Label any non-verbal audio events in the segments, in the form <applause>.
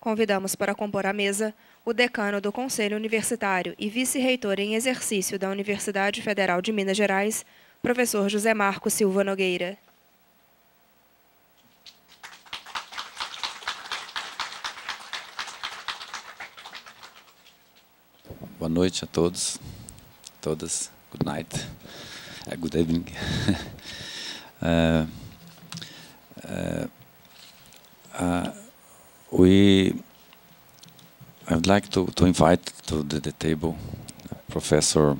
Convidamos para compor a mesa o decano do Conselho Universitário e vice-reitor em exercício da Universidade Federal de Minas Gerais, professor José Marco Silva Nogueira. Boa noite a todos, todas. Good night. Uh, good evening. <laughs> uh, uh, we, I would like to, to invite to the, the table Professor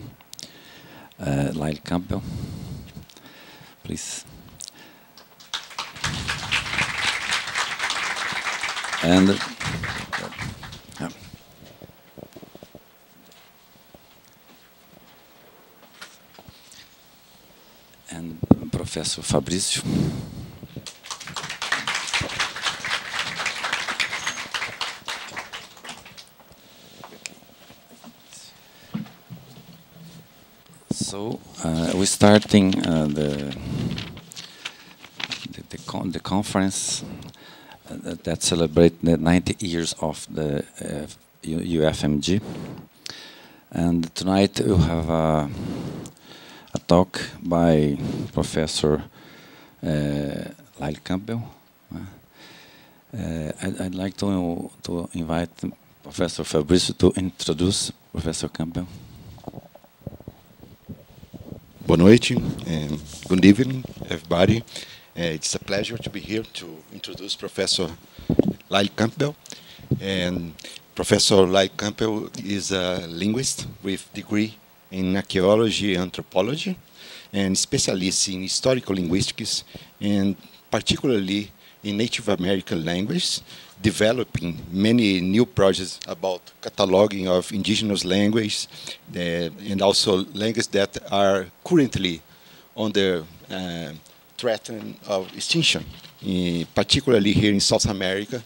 uh, Lyle Campbell. Please. And yeah. and Professor Fabrício. So uh, we're starting uh, the the, the, con the conference uh, that, that celebrates the 90 years of the uh, UFMG, and tonight we have a, a talk by Professor uh, Lyle Campbell. Uh, I'd, I'd like to to invite Professor Fabrício to introduce Professor Campbell. Boa noite, and good evening, everybody. Uh, it's a pleasure to be here to introduce Professor Lyle Campbell. And Professor Lyle Campbell is a linguist with degree in archaeology and anthropology, and specialist in historical linguistics, and particularly in Native American language, developing many new projects about cataloging of indigenous language uh, and also languages that are currently on the uh, threat of extinction, in, particularly here in South America.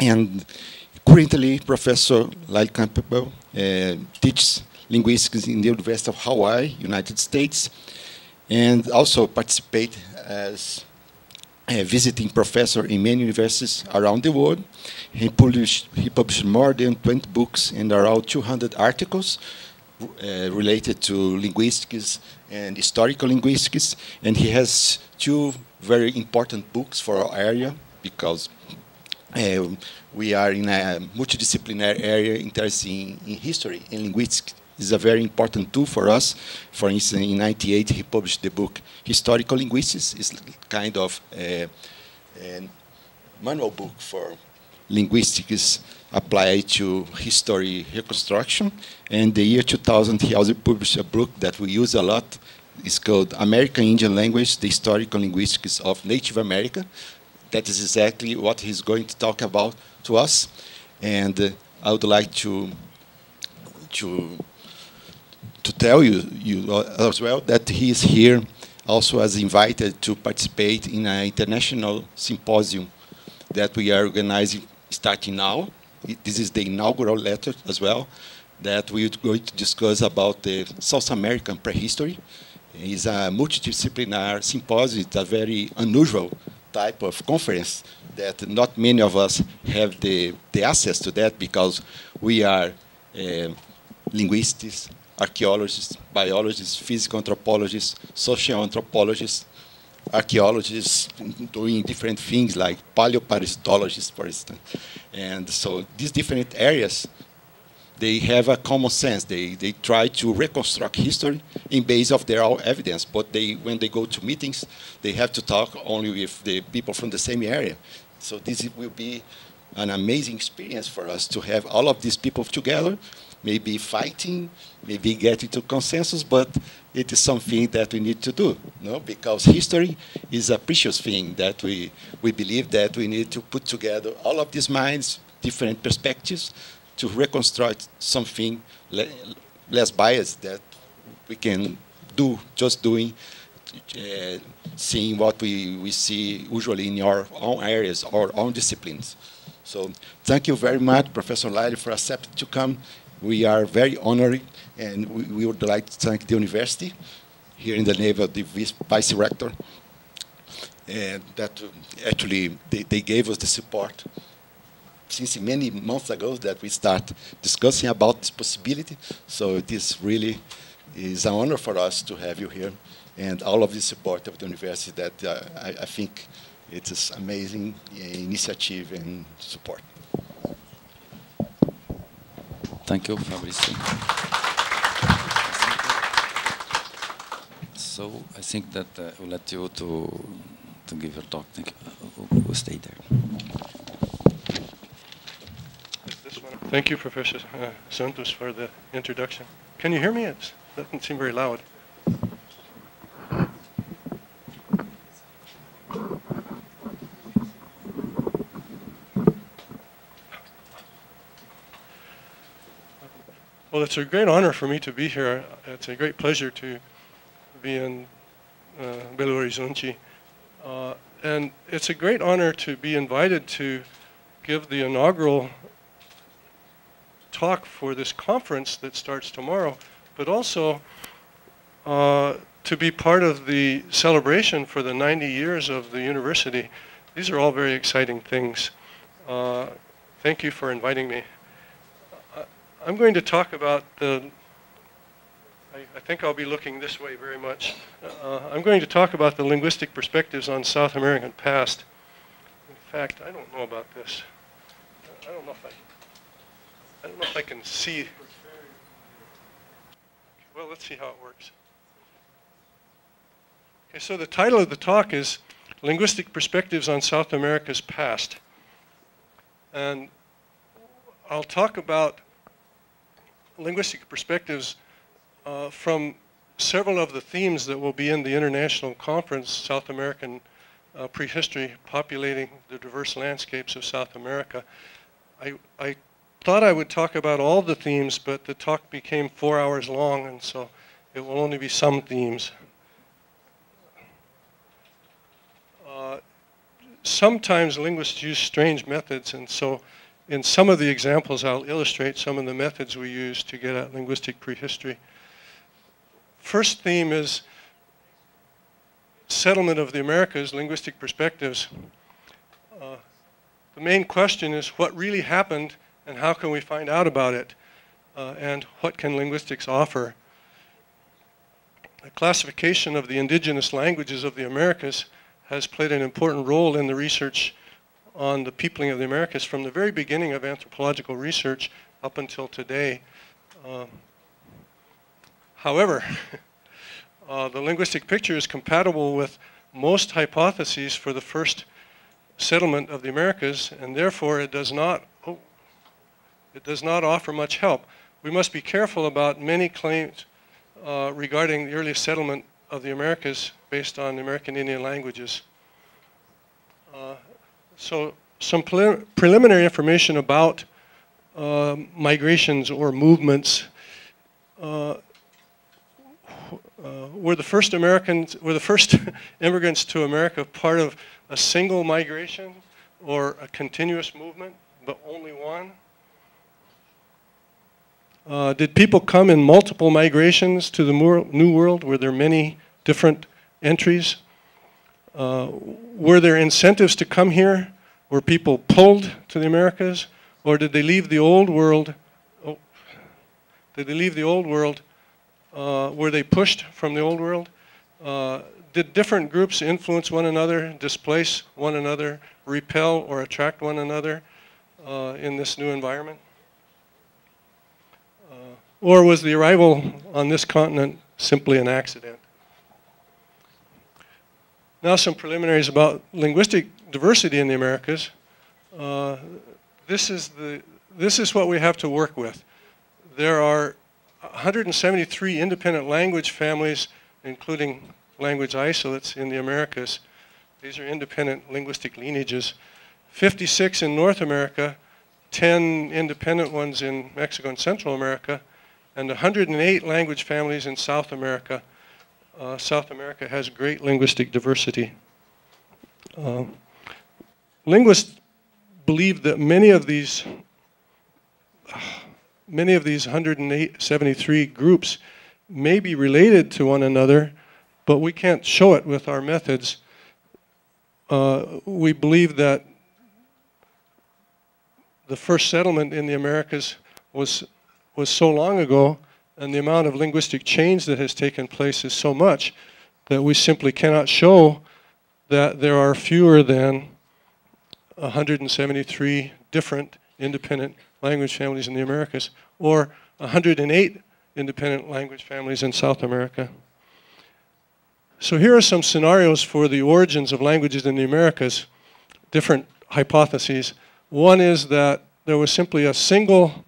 And currently, Professor Lyle Campbell uh, teaches linguistics in the University of Hawaii, United States, and also participate as a visiting professor in many universities around the world. He published, he published more than 20 books and around 200 articles uh, related to linguistics and historical linguistics. And he has two very important books for our area because uh, we are in a multidisciplinary area interested in, in history and linguistics is a very important tool for us. For instance, in 98, he published the book Historical Linguistics. It's kind of a, a manual book for linguistics applied to history reconstruction. And the year 2000, he also published a book that we use a lot. It's called American Indian Language, the Historical Linguistics of Native America. That is exactly what he's going to talk about to us. And uh, I would like to to to tell you, you as well that he is here also as invited to participate in an international symposium that we are organizing starting now. This is the inaugural letter as well that we are going to discuss about the South American prehistory. It's a multidisciplinary symposium. It's a very unusual type of conference that not many of us have the, the access to that because we are uh, linguists, archaeologists, biologists, physical anthropologists, social anthropologists, archaeologists doing different things like paleoparasitologists, for instance. And so these different areas, they have a common sense. They, they try to reconstruct history in base of their own evidence, but they, when they go to meetings, they have to talk only with the people from the same area. So this will be an amazing experience for us to have all of these people together maybe fighting, maybe getting to consensus, but it is something that we need to do, no? because history is a precious thing that we, we believe that we need to put together all of these minds, different perspectives, to reconstruct something le less biased that we can do, just doing, uh, seeing what we, we see usually in our own areas, our own disciplines. So thank you very much, Professor Lyle, for accepting to come we are very honored And we, we would like to thank the university here in the name of the vice, rector, and that uh, actually they, they gave us the support since many months ago that we start discussing about this possibility. So it is really is an honor for us to have you here and all of the support of the university that uh, I, I, think it is amazing initiative and support. Thank you, Fabrizio. So I think that uh, we'll let you to to give your talk. Thank you. We'll stay there. Thank you, Professor uh, Santos, for the introduction. Can you hear me? It doesn't seem very loud. Well, it's a great honor for me to be here. It's a great pleasure to be in uh, Belo Horizonte. Uh, and it's a great honor to be invited to give the inaugural talk for this conference that starts tomorrow, but also uh, to be part of the celebration for the 90 years of the university. These are all very exciting things. Uh, thank you for inviting me. I'm going to talk about the, I, I, think I'll be looking this way very much. Uh, I'm going to talk about the linguistic perspectives on South American past. In fact, I don't know about this. I don't know if I I don't know if I can see. Well, let's see how it works. Okay, so the title of the talk is Linguistic Perspectives on South America's Past. And I'll talk about linguistic perspectives uh, from several of the themes that will be in the international conference, South American uh, Prehistory, Populating the Diverse Landscapes of South America. I, I thought I would talk about all the themes, but the talk became four hours long, and so it will only be some themes. Uh, sometimes linguists use strange methods, and so in some of the examples, I'll illustrate some of the methods we use to get at linguistic prehistory. First theme is settlement of the Americas, linguistic perspectives. Uh, the main question is what really happened and how can we find out about it? Uh, and what can linguistics offer? The classification of the indigenous languages of the Americas has played an important role in the research on the peopling of the Americas from the very beginning of anthropological research up until today. Uh, however, <laughs> uh, the linguistic picture is compatible with most hypotheses for the first settlement of the Americas, and therefore it does not it does not offer much help. We must be careful about many claims uh, regarding the earliest settlement of the Americas based on American Indian languages. Uh, so some pre preliminary information about uh, migrations or movements uh, uh, were the first Americans, were the first <laughs> immigrants to America part of a single migration or a continuous movement, but only one? Uh, did people come in multiple migrations to the New World? Were there many different entries? Uh, were there incentives to come here? Were people pulled to the Americas? Or did they leave the old world? Oh, did they leave the old world? Uh, were they pushed from the old world? Uh, did different groups influence one another, displace one another, repel or attract one another uh, in this new environment? Or was the arrival on this continent simply an accident? Now some preliminaries about linguistic diversity in the Americas. Uh, this, is the, this is what we have to work with. There are 173 independent language families, including language isolates in the Americas. These are independent linguistic lineages. 56 in North America, 10 independent ones in Mexico and Central America, and 108 language families in South America. Uh, South America has great linguistic diversity. Uh, linguists believe that many of these, <sighs> many of these 173 groups may be related to one another, but we can't show it with our methods. Uh, we believe that the first settlement in the Americas was, was so long ago, and the amount of linguistic change that has taken place is so much that we simply cannot show that there are fewer than 173 different independent language families in the Americas, or 108 independent language families in South America. So here are some scenarios for the origins of languages in the Americas, different hypotheses. One is that there was simply a single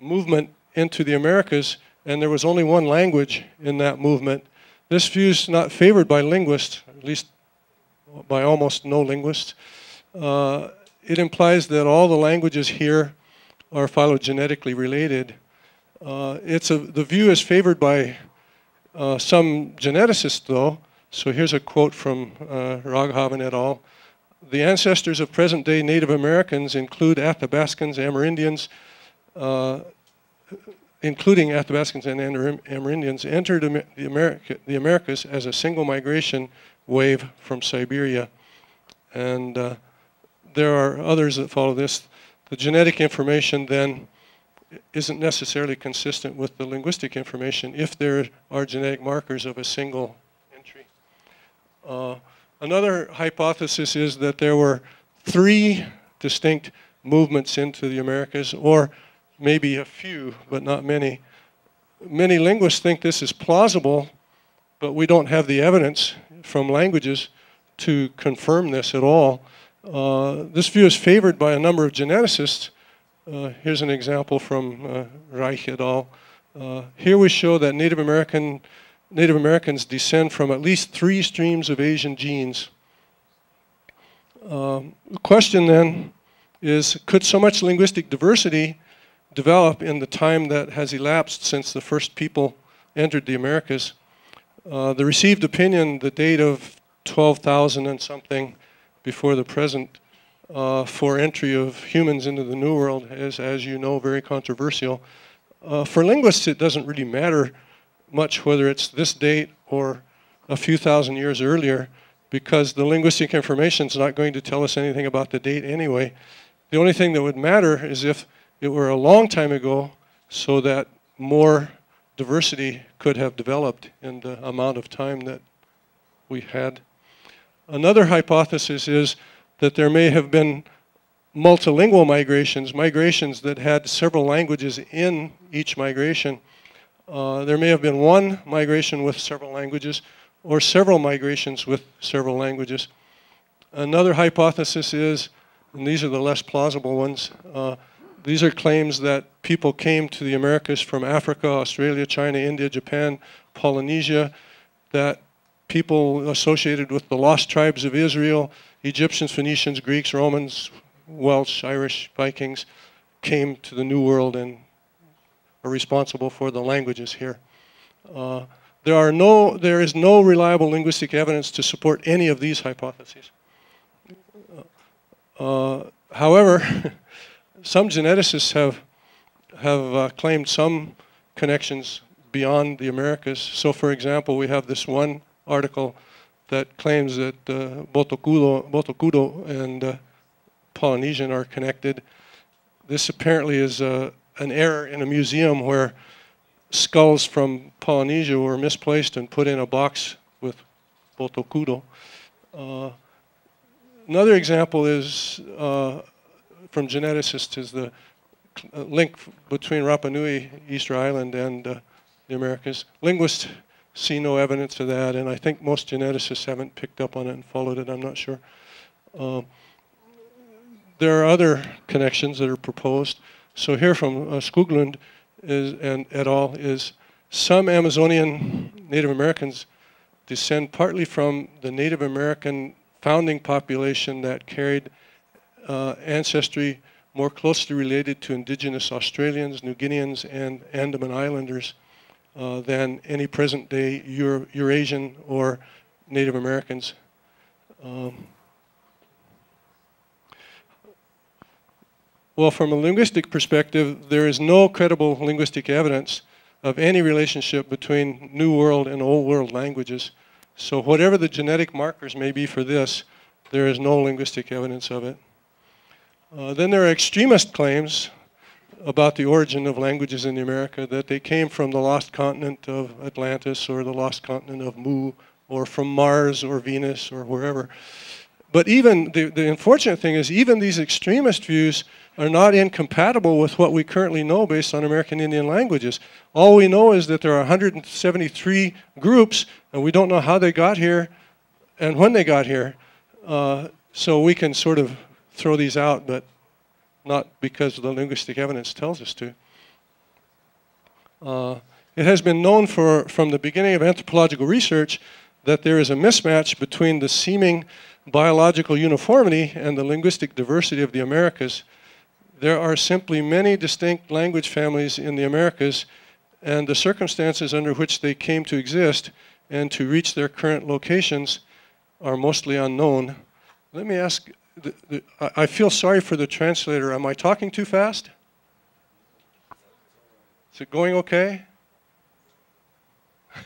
movement into the Americas and there was only one language in that movement. This view is not favored by linguists, at least by almost no linguists. Uh, it implies that all the languages here are phylogenetically related. Uh, it's a, the view is favored by uh, some geneticists, though. So here's a quote from uh, Raghavan et al. The ancestors of present-day Native Americans include Athabascans, Amerindians, uh, including Athabascans and Amerindians, entered the, America, the, Americas as a single migration wave from Siberia. And uh, there are others that follow this. The genetic information then isn't necessarily consistent with the linguistic information if there are genetic markers of a single entry. Uh, another hypothesis is that there were three distinct movements into the Americas, or maybe a few, but not many. Many linguists think this is plausible, but we don't have the evidence from languages to confirm this at all. Uh, this view is favored by a number of geneticists. Uh, here's an example from uh, Reich et al. Uh, here we show that Native American Native Americans descend from at least three streams of Asian genes. Um, the question then is, could so much linguistic diversity develop in the time that has elapsed since the first people entered the Americas? Uh, the received opinion, the date of 12,000 and something, before the present uh, for entry of humans into the New World is, as you know, very controversial. Uh, for linguists, it doesn't really matter much whether it's this date or a few thousand years earlier because the linguistic information is not going to tell us anything about the date anyway. The only thing that would matter is if it were a long time ago so that more diversity could have developed in the amount of time that we had Another hypothesis is that there may have been multilingual migrations, migrations that had several languages in each migration. Uh, there may have been one migration with several languages or several migrations with several languages. Another hypothesis is, and these are the less plausible ones, uh, these are claims that people came to the Americas from Africa, Australia, China, India, Japan, Polynesia, that people associated with the lost tribes of Israel, Egyptians, Phoenicians, Greeks, Romans, Welsh, Irish, Vikings, came to the New World and are responsible for the languages here. Uh, there, are no, there is no reliable linguistic evidence to support any of these hypotheses. Uh, however, <laughs> some geneticists have, have uh, claimed some connections beyond the Americas. So for example, we have this one article that claims that uh, Botocudo, and uh, Polynesian are connected. This apparently is uh, an error in a museum where skulls from Polynesia were misplaced and put in a box with Botocudo. Uh, another example is uh, from geneticists is the link between Rapa Nui, Easter Island, and uh, the Americas. Linguists see no evidence of that, and I think most geneticists haven't picked up on it and followed it, I'm not sure. Um, there are other connections that are proposed. So here from uh, Skoglund is, and et al. is some Amazonian Native Americans descend partly from the Native American founding population that carried uh, ancestry more closely related to indigenous Australians, New Guineans, and Andaman Islanders uh, than any present day Euro Eurasian or Native Americans. Um, Well, from a linguistic perspective, there is no credible linguistic evidence of any relationship between New World and Old World languages. So whatever the genetic markers may be for this, there is no linguistic evidence of it. Uh, then there are extremist claims about the origin of languages in the America, that they came from the lost continent of Atlantis or the lost continent of Mu or from Mars or Venus or wherever. But even, the, the unfortunate thing is even these extremist views are not incompatible with what we currently know based on American Indian languages. All we know is that there are 173 groups, and we don't know how they got here and when they got here. Uh, so we can sort of throw these out, but not because the linguistic evidence tells us to. Uh, it has been known for, from the beginning of anthropological research that there is a mismatch between the seeming biological uniformity and the linguistic diversity of the Americas. There are simply many distinct language families in the Americas, and the circumstances under which they came to exist and to reach their current locations are mostly unknown. Let me ask, the, I feel sorry for the translator. Am I talking too fast? Is it going okay? <laughs>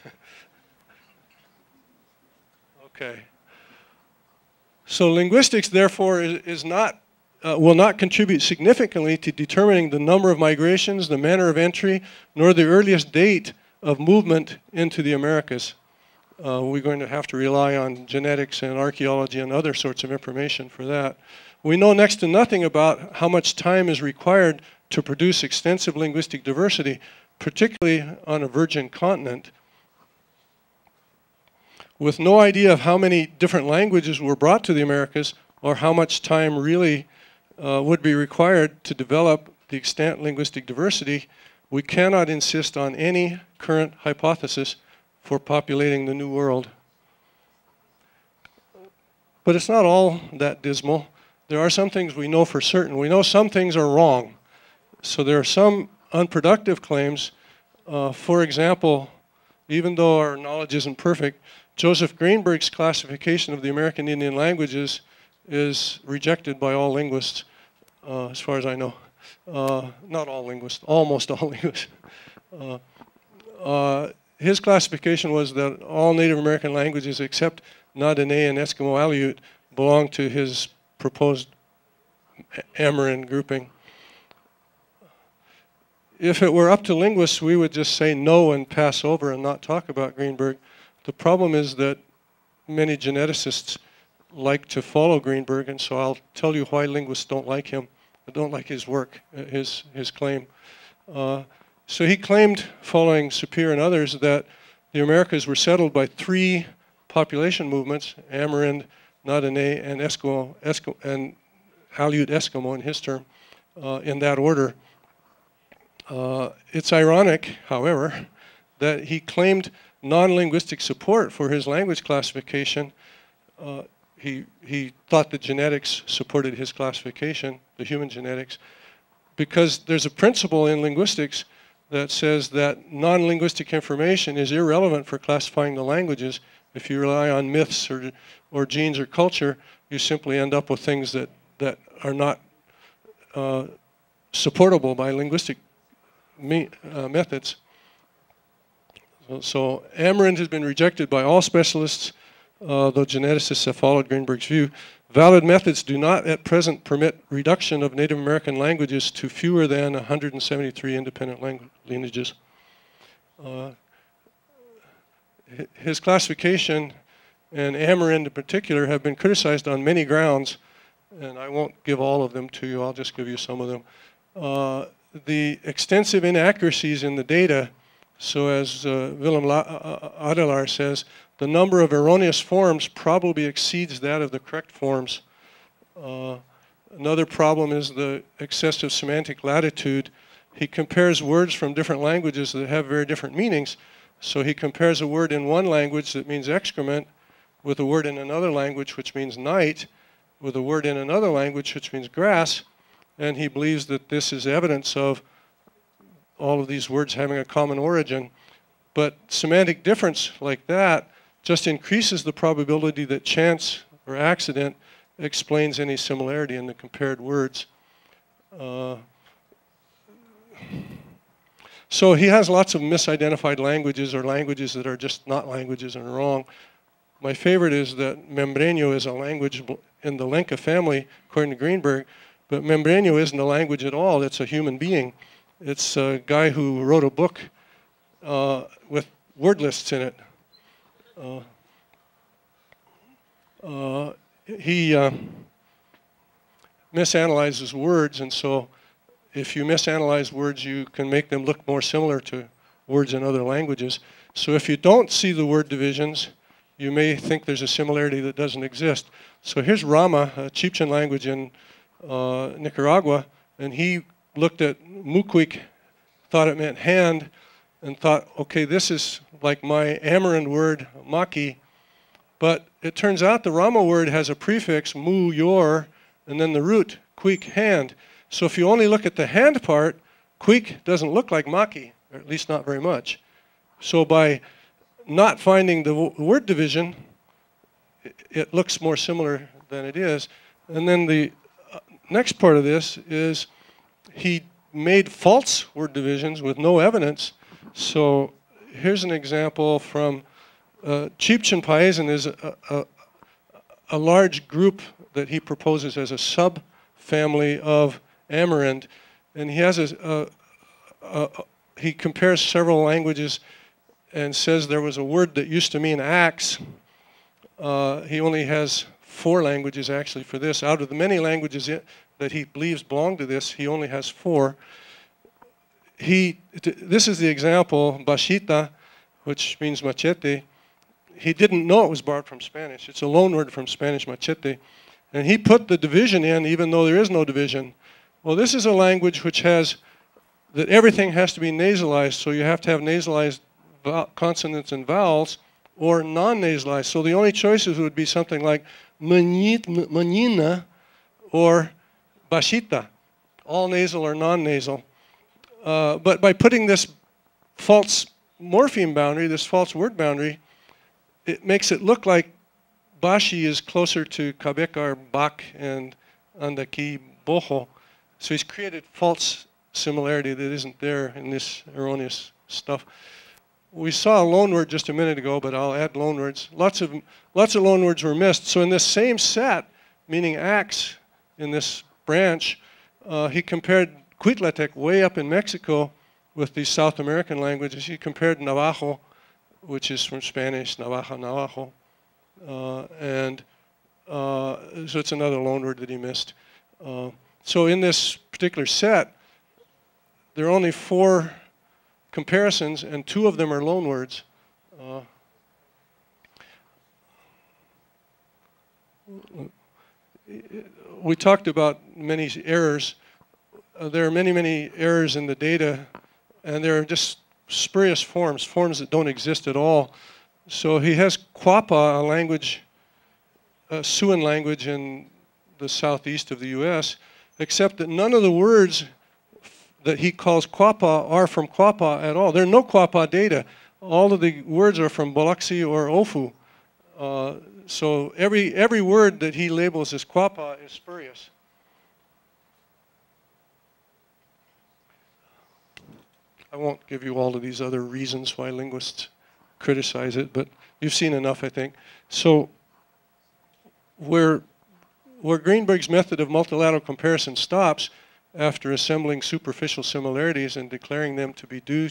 okay. So linguistics, therefore, is, is not, uh, will not contribute significantly to determining the number of migrations, the manner of entry, nor the earliest date of movement into the Americas. Uh, we're going to have to rely on genetics and archaeology and other sorts of information for that. We know next to nothing about how much time is required to produce extensive linguistic diversity, particularly on a virgin continent with no idea of how many different languages were brought to the Americas or how much time really uh, would be required to develop the extant linguistic diversity, we cannot insist on any current hypothesis for populating the New World. But it's not all that dismal. There are some things we know for certain. We know some things are wrong. So there are some unproductive claims. Uh, for example, even though our knowledge isn't perfect, Joseph Greenberg's classification of the American Indian languages is rejected by all linguists, uh, as far as I know. Uh, not all linguists, almost all <laughs> linguists. His classification was that all Native American languages except Na-Dene and Eskimo Aleut belong to his proposed Amerind grouping. If it were up to linguists, we would just say no and pass over and not talk about Greenberg. The problem is that many geneticists like to follow Greenberg, and so I'll tell you why linguists don't like him. Don't like his work, uh, his, his claim. Uh, so he claimed, following Sapir and others, that the Americas were settled by three population movements, Amerind, Na-Dene, and Eskimo, Eskimo and Aleut Eskimo in his term, uh, in that order. Uh, it's ironic, however, that he claimed non-linguistic support for his language classification. Uh, he, he thought that genetics supported his classification, the human genetics, because there's a principle in linguistics that says that non-linguistic information is irrelevant for classifying the languages. If you rely on myths or, or genes or culture, you simply end up with things that, that are not uh, supportable by linguistic me, uh, methods. So, so has been rejected by all specialists, uh, though geneticists have followed Greenberg's view. Valid methods do not at present permit reduction of Native American languages to fewer than 173 independent lineages. Uh, his classification and Amerind in particular have been criticized on many grounds, and I won't give all of them to you, I'll just give you some of them. Uh, the extensive inaccuracies in the data so as uh, Willem La uh, uh, Adelaar says, the number of erroneous forms probably exceeds that of the correct forms. Uh, another problem is the excessive semantic latitude. He compares words from different languages that have very different meanings. So he compares a word in one language that means excrement with a word in another language which means night, with a word in another language which means grass, and he believes that this is evidence of all of these words having a common origin. But semantic difference like that just increases the probability that chance or accident explains any similarity in the compared words. Uh, so he has lots of misidentified languages or languages that are just not languages and wrong. My favorite is that Membreño is a language in the Lenca family, according to Greenberg, but Membreño isn't a language at all. It's a human being. It's a guy who wrote a book uh, with word lists in it. Uh, uh, he uh, misanalyzes words, and so if you misanalyze words, you can make them look more similar to words in other languages. So if you don't see the word divisions, you may think there's a similarity that doesn't exist. So here's Rama, a Chibchan language in uh, Nicaragua, and he looked at Mukwik, thought it meant hand, and thought, okay, this is like my Amerindian word, maki, but it turns out the Rama word has a prefix, mu, yor, and then the root, quik, hand. So if you only look at the hand part, quik doesn't look like maki, or at least not very much. So by not finding the word division, it looks more similar than it is. And then the uh, next part of this is he made false word divisions with no evidence. So here's an example from uh, Chibchan Paezan is a, a, a, large group that he proposes as a subfamily of Amerind, and he has a, a, he compares several languages and says there was a word that used to mean axe. Uh, he only has four languages actually for this. Out of the many languages it, that he believes belong to this, he only has four. He, this is the example, bashita, which means machete. He didn't know it was borrowed from Spanish. It's a loanword from Spanish, machete. And he put the division in even though there is no division. Well, this is a language which has, that everything has to be nasalized, so you have to have nasalized consonants and vowels or non-nasalized. So the only choices would be something like manina or bashita, all nasal or non-nasal. Uh, but by putting this false morpheme boundary, this false word boundary, it makes it look like Bashi is closer to Cabécar, Bak, and Andaki, Boho. So he's created false similarity that isn't there in this erroneous stuff. We saw a loanword just a minute ago, but I'll add loanwords. Lots of, lots of loanwords were missed. So in this same set, meaning axe in this branch, uh, he compared Cuitlatec way up in Mexico with these South American languages. He compared Navajo, which is from Spanish, Navaja, Navajo. Uh, and uh, so it's another loanword that he missed. So in this particular set, there are only four comparisons, and two of them are loanwords. Uh, we talked about many errors. Uh, there are many, many errors in the data, and there are just spurious forms, forms that don't exist at all. So he has Quapaw, a language, a Siouan language in the southeast of the U.S., except that none of the words that he calls Quapaw are from Quapaw at all. There are no Quapaw data. All of the words are from Biloxi or Ofo. Uh, so every, every word that he labels as Quapaw is spurious. I won't give you all of these other reasons why linguists criticize it, but you've seen enough, I think. So where, where Greenberg's method of multilateral comparison stops, after assembling superficial similarities and declaring them to be due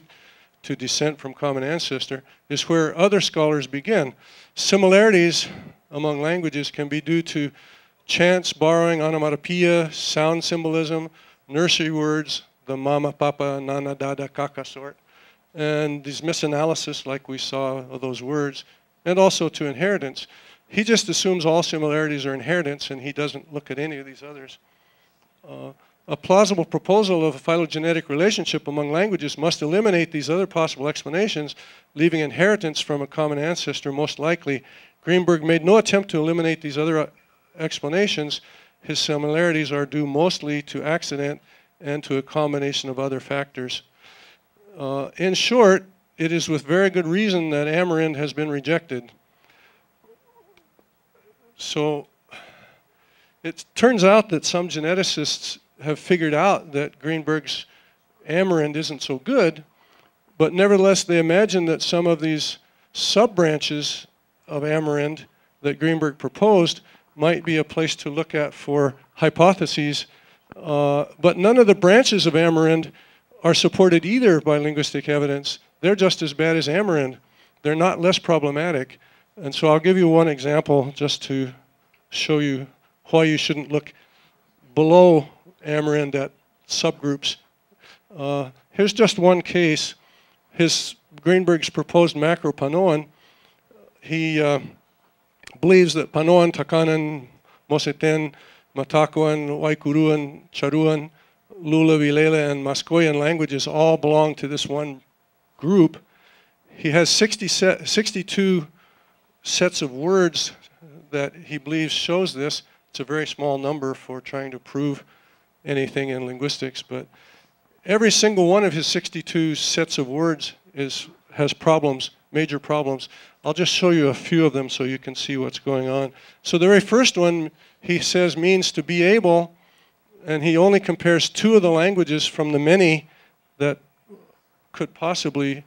to descent from common ancestor, is where other scholars begin. Similarities among languages can be due to chance borrowing, onomatopoeia, sound symbolism, nursery words, the mama, papa, nana, dada, kaka sort, and these misanalysis like we saw of those words, and also to inheritance. He just assumes all similarities are inheritance and he doesn't look at any of these others. Uh, a plausible proposal of a phylogenetic relationship among languages must eliminate these other possible explanations, leaving inheritance from a common ancestor most likely. Greenberg made no attempt to eliminate these other uh, explanations. His similarities are due mostly to accident and to a combination of other factors. Uh, in short, it is with very good reason that Amerind has been rejected. So it turns out that some geneticists have figured out that Greenberg's Amerind isn't so good, but nevertheless they imagine that some of these sub-branches of Amerind that Greenberg proposed might be a place to look at for hypotheses, uh, but none of the branches of Amerind are supported either by linguistic evidence. They're just as bad as Amerind. They're not less problematic. And so I'll give you one example just to show you why you shouldn't look below Amerind at subgroups. Uh, here's just one case. His Greenberg's proposed macro Panoan, he uh, believes that Panoan, Takanan, Moseten, Matakoan, Waikuruan, Charuan, Lule, Vilela, and Maskoyan languages all belong to this one group. He has 60 set, 62 sets of words that he believes shows this. It's a very small number for trying to prove anything in linguistics, but every single one of his 62 sets of words is, has problems, major problems. I'll just show you a few of them so you can see what's going on. So the very first one, he says, means to be able, and he only compares two of the languages from the many that could possibly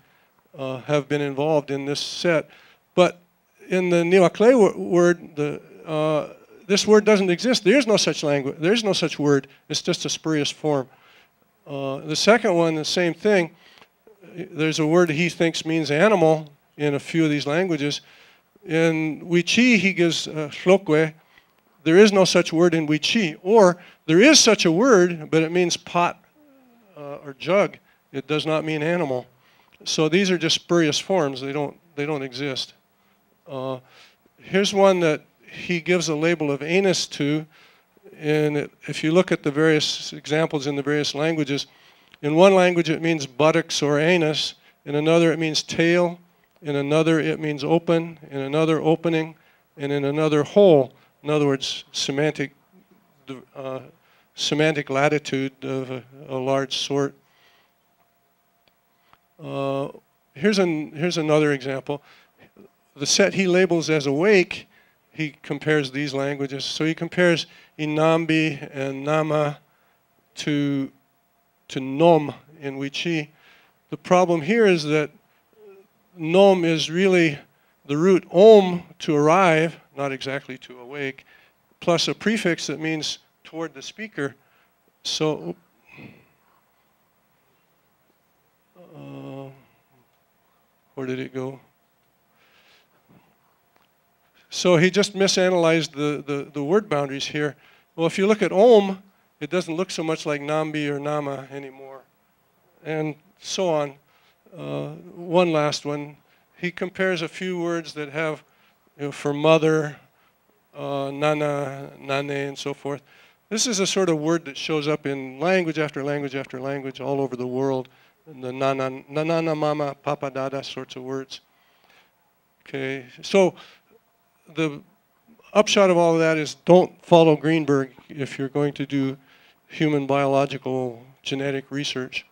uh, have been involved in this set. But in the Nivaclé word, the, uh, this word doesn't exist. There's no such language. There's no such word. It's just a spurious form. Uh, the second one, the same thing. There's a word he thinks means animal in a few of these languages. In Wichi, he gives uh, There is no such word in Wichi. Or there is such a word, but it means pot uh, or jug. It does not mean animal. So these are just spurious forms. They don't, they don't exist. Uh, here's one that he gives a label of anus to. And if you look at the various examples in the various languages, in one language it means buttocks or anus. In another it means tail. In another it means open. In another opening. And in another hole. In other words, semantic, uh, semantic latitude of a, a large sort. Uh, here's, an, here's another example. The set he labels as awake, he compares these languages. So he compares Inambi and Nama to, to Nom in Wichi. The problem here is that Nom is really the root om to arrive, not exactly to awake, plus a prefix that means toward the speaker. So Uh, where did it go? So he just misanalyzed the, the, the, word boundaries here. Well, if you look at Om, it doesn't look so much like Nambi or Nama anymore. And so on. Uh, one last one. He compares a few words that have, you know, for mother, uh, nana, nane, and so forth. This is a sort of word that shows up in language after language after language all over the world the nana, nana, mama, papa, dada sorts of words. Okay, so the upshot of all of that is don't follow Greenberg if you're going to do human biological genetic research.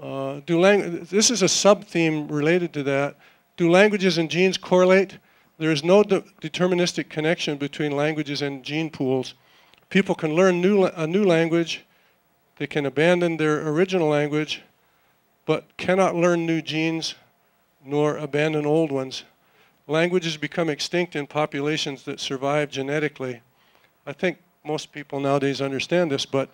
Uh, do this is a sub-theme related to that. Do languages and genes correlate? There is no de deterministic connection between languages and gene pools. People can learn new, a new language, they can abandon their original language, but cannot learn new genes nor abandon old ones. Languages become extinct in populations that survive genetically. I think most people nowadays understand this, but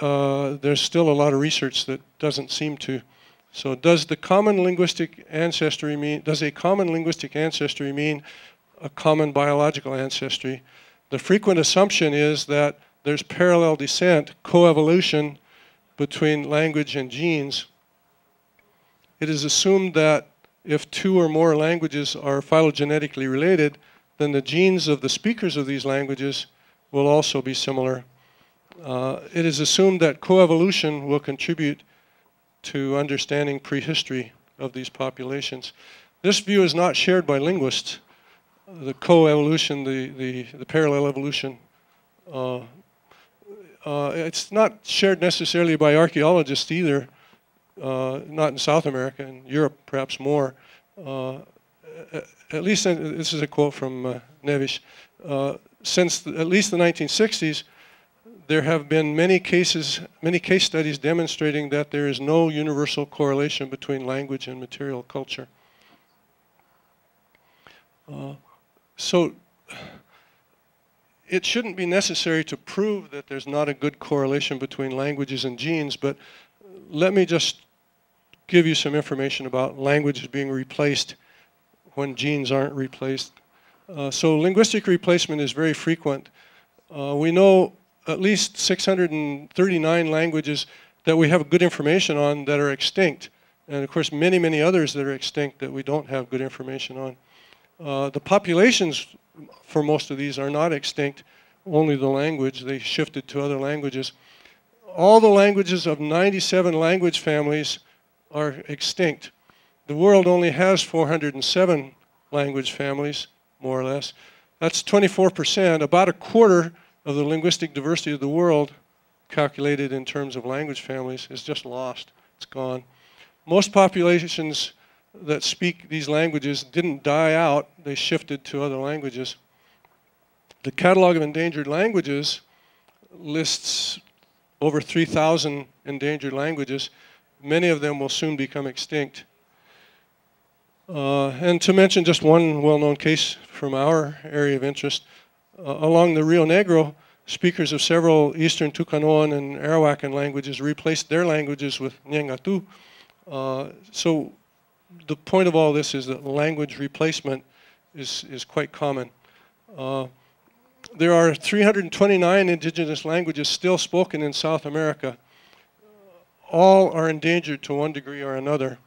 uh, there's still a lot of research that doesn't seem to. So does the common linguistic ancestry mean, does a common linguistic ancestry mean a common biological ancestry? The frequent assumption is that there's parallel descent, coevolution between language and genes. It is assumed that if two or more languages are phylogenetically related, then the genes of the speakers of these languages will also be similar. Uh, it is assumed that coevolution will contribute to understanding prehistory of these populations. This view is not shared by linguists. The coevolution, the, the, the parallel evolution. Uh, uh, it's not shared necessarily by archaeologists either uh, not in South America, in Europe perhaps more. Uh, at least, this is a quote from uh, Nevish, uh, since the, at least the 1960s, there have been many cases, many case studies demonstrating that there is no universal correlation between language and material culture. Uh, so it shouldn't be necessary to prove that there's not a good correlation between languages and genes, but let me just give you some information about languages being replaced when genes aren't replaced. Uh, so linguistic replacement is very frequent. Uh, we know at least 639 languages that we have good information on that are extinct. And of course, many, many others that are extinct that we don't have good information on. Uh, the populations for most of these are not extinct, only the language. They shifted to other languages. All the languages of 97 language families are extinct. The world only has 407 language families, more or less. That's 24%, about a quarter of the linguistic diversity of the world, calculated in terms of language families, is just lost. It's gone. Most populations that speak these languages didn't die out, they shifted to other languages. The Catalog of Endangered Languages lists over 3,000 endangered languages. Many of them will soon become extinct. Uh, and to mention just one well-known case from our area of interest, uh, along the Rio Negro, speakers of several Eastern Tucanoan and Arawakan languages replaced their languages with Nheengatu. Uh, so the point of all this is that language replacement is, is quite common. Uh, there are 329 indigenous languages still spoken in South America. All are endangered to one degree or another.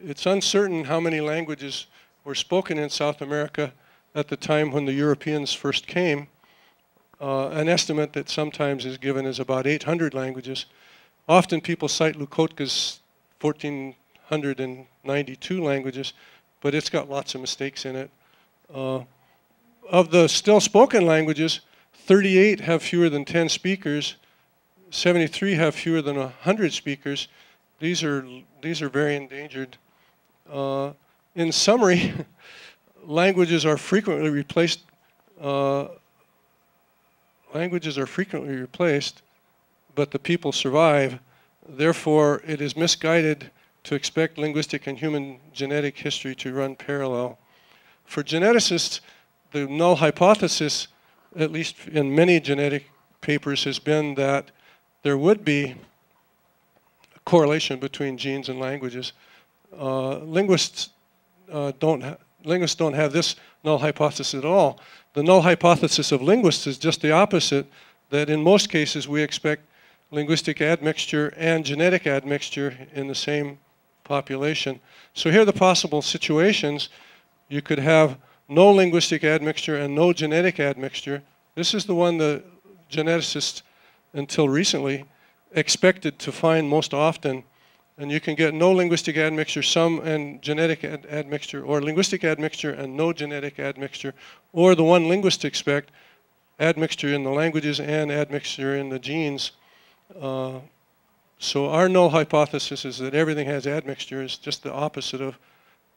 It's uncertain how many languages were spoken in South America at the time when the Europeans first came. Uh, an estimate that sometimes is given is about 800 languages. Often people cite Loukotka's 1,492 languages, but it's got lots of mistakes in it. Uh, of the still spoken languages, 38 have fewer than 10 speakers, 73 have fewer than 100 speakers. These are, these are very endangered. Uh, in summary, <laughs> languages are frequently replaced. Uh, languages are frequently replaced, but the people survive. Therefore, it is misguided to expect linguistic and human genetic history to run parallel. For geneticists, the null hypothesis, at least in many genetic papers, has been that there would be a correlation between genes and languages. Uh, linguists uh, don't linguists don't have this null hypothesis at all. The null hypothesis of linguists is just the opposite, that in most cases we expect linguistic admixture and genetic admixture in the same population. So here are the possible situations. You could have no linguistic admixture and no genetic admixture. This is the one the geneticists, until recently, expected to find most often and you can get no linguistic admixture, some and genetic ad admixture, or linguistic admixture and no genetic admixture, or the one linguists expect, admixture in the languages and admixture in the genes. Uh, so our null hypothesis is that everything has admixture is just the opposite of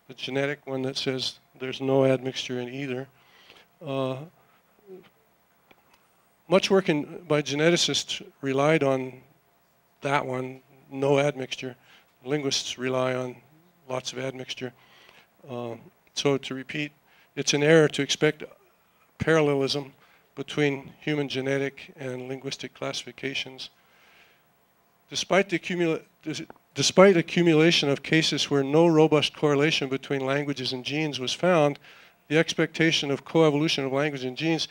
the genetic one that says there's no admixture in either. Uh, much work in, by geneticists relied on that one, no admixture linguists rely on lots of admixture. Um, so to repeat, it's an error to expect parallelism between human genetic and linguistic classifications. Despite the accumula despite accumulation of cases where no robust correlation between languages and genes was found, the expectation of coevolution of language and genes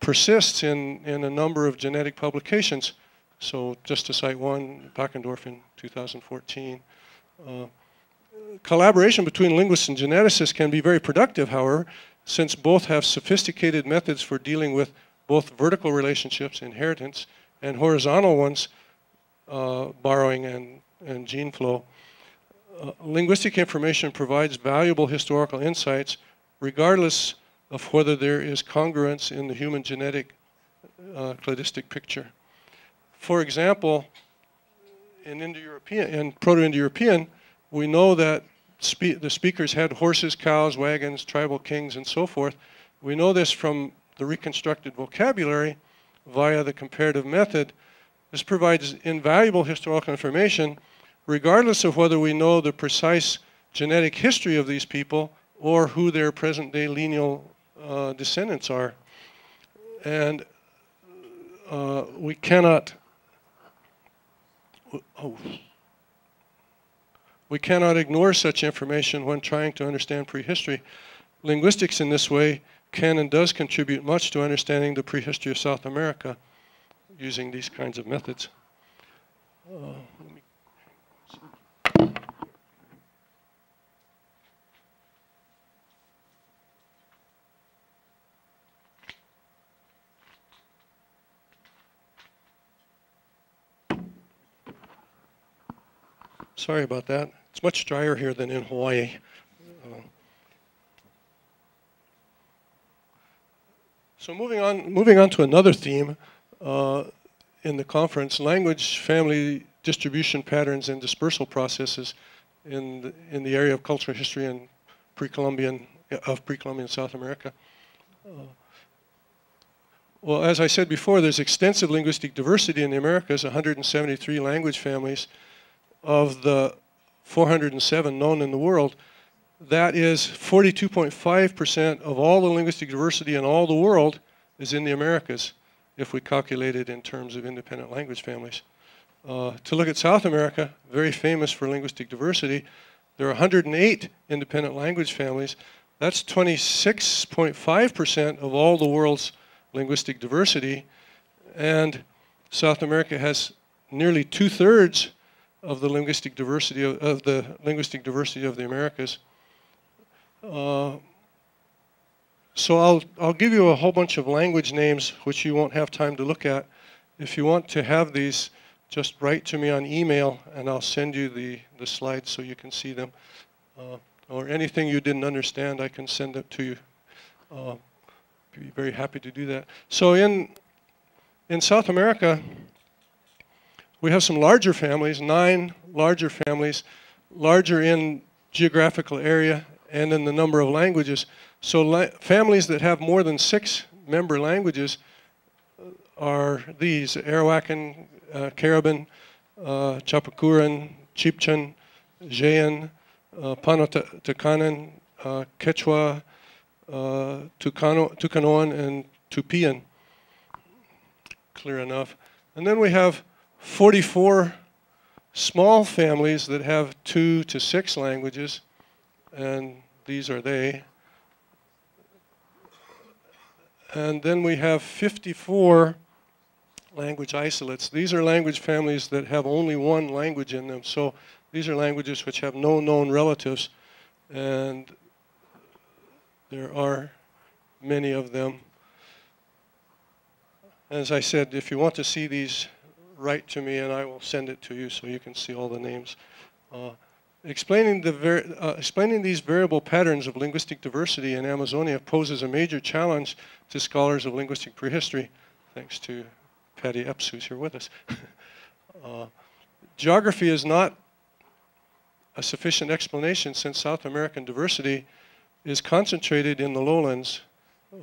persists in, in a number of genetic publications. So just to cite one, Backendorf in 2014. Uh, collaboration between linguists and geneticists can be very productive, however, since both have sophisticated methods for dealing with both vertical relationships, inheritance, and horizontal ones, uh, borrowing and, and gene flow. Uh, linguistic information provides valuable historical insights regardless of whether there is congruence in the human genetic uh, cladistic picture. For example, in Indo-European and Proto-Indo-European, we know that spe the speakers had horses, cows, wagons, tribal kings, and so forth. We know this from the reconstructed vocabulary, via the comparative method, this provides invaluable historical information regardless of whether we know the precise genetic history of these people or who their present day lineal uh, descendants are. And uh, we cannot oh, we cannot ignore such information when trying to understand prehistory. Linguistics in this way can and does contribute much to understanding the prehistory of South America using these kinds of methods. Uh, Sorry about that. It's much drier here than in Hawaii. Uh, so moving on, moving on to another theme uh, in the conference, language family distribution patterns and dispersal processes in the, in the area of cultural history and pre-Columbian of pre-Columbian South America. Uh, well, as I said before, there's extensive linguistic diversity in the Americas, 173 language families, of the 407 known in the world, that is 42.5% of all the linguistic diversity in all the world is in the Americas, if we calculate it in terms of independent language families. Uh, to look at South America, very famous for linguistic diversity, there are 108 independent language families. That's 26.5% of all the world's linguistic diversity. And South America has nearly two-thirds of the linguistic diversity of, of the linguistic diversity of the Americas. Uh, so I'll, I'll give you a whole bunch of language names which you won't have time to look at. If you want to have these, just write to me on email and I'll send you the, the slides so you can see them. Uh, or anything you didn't understand, I can send it to you. Uh, be very happy to do that. So in, in South America, we have some larger families, nine larger families, larger in geographical area and in the number of languages. So families that have more than six member languages are these, Arawakan, uh, Cariban, uh, Chapacuran, Chibchan, Jayan, uh, Pano-Tacanan, uh, Quechua, uh, Tucano, Tucanoan, and Tupian. Clear enough. And then we have 44 small families that have two to six languages, and these are they. And then we have 54 language isolates. These are language families that have only one language in them. So these are languages which have no known relatives, and there are many of them. As I said, if you want to see these write to me and I will send it to you so you can see all the names. Uh, explaining, the uh, explaining these variable patterns of linguistic diversity in Amazonia poses a major challenge to scholars of linguistic prehistory, thanks to Patty Epps, who's here with us. <laughs> uh, geography is not a sufficient explanation since South American diversity is concentrated in the lowlands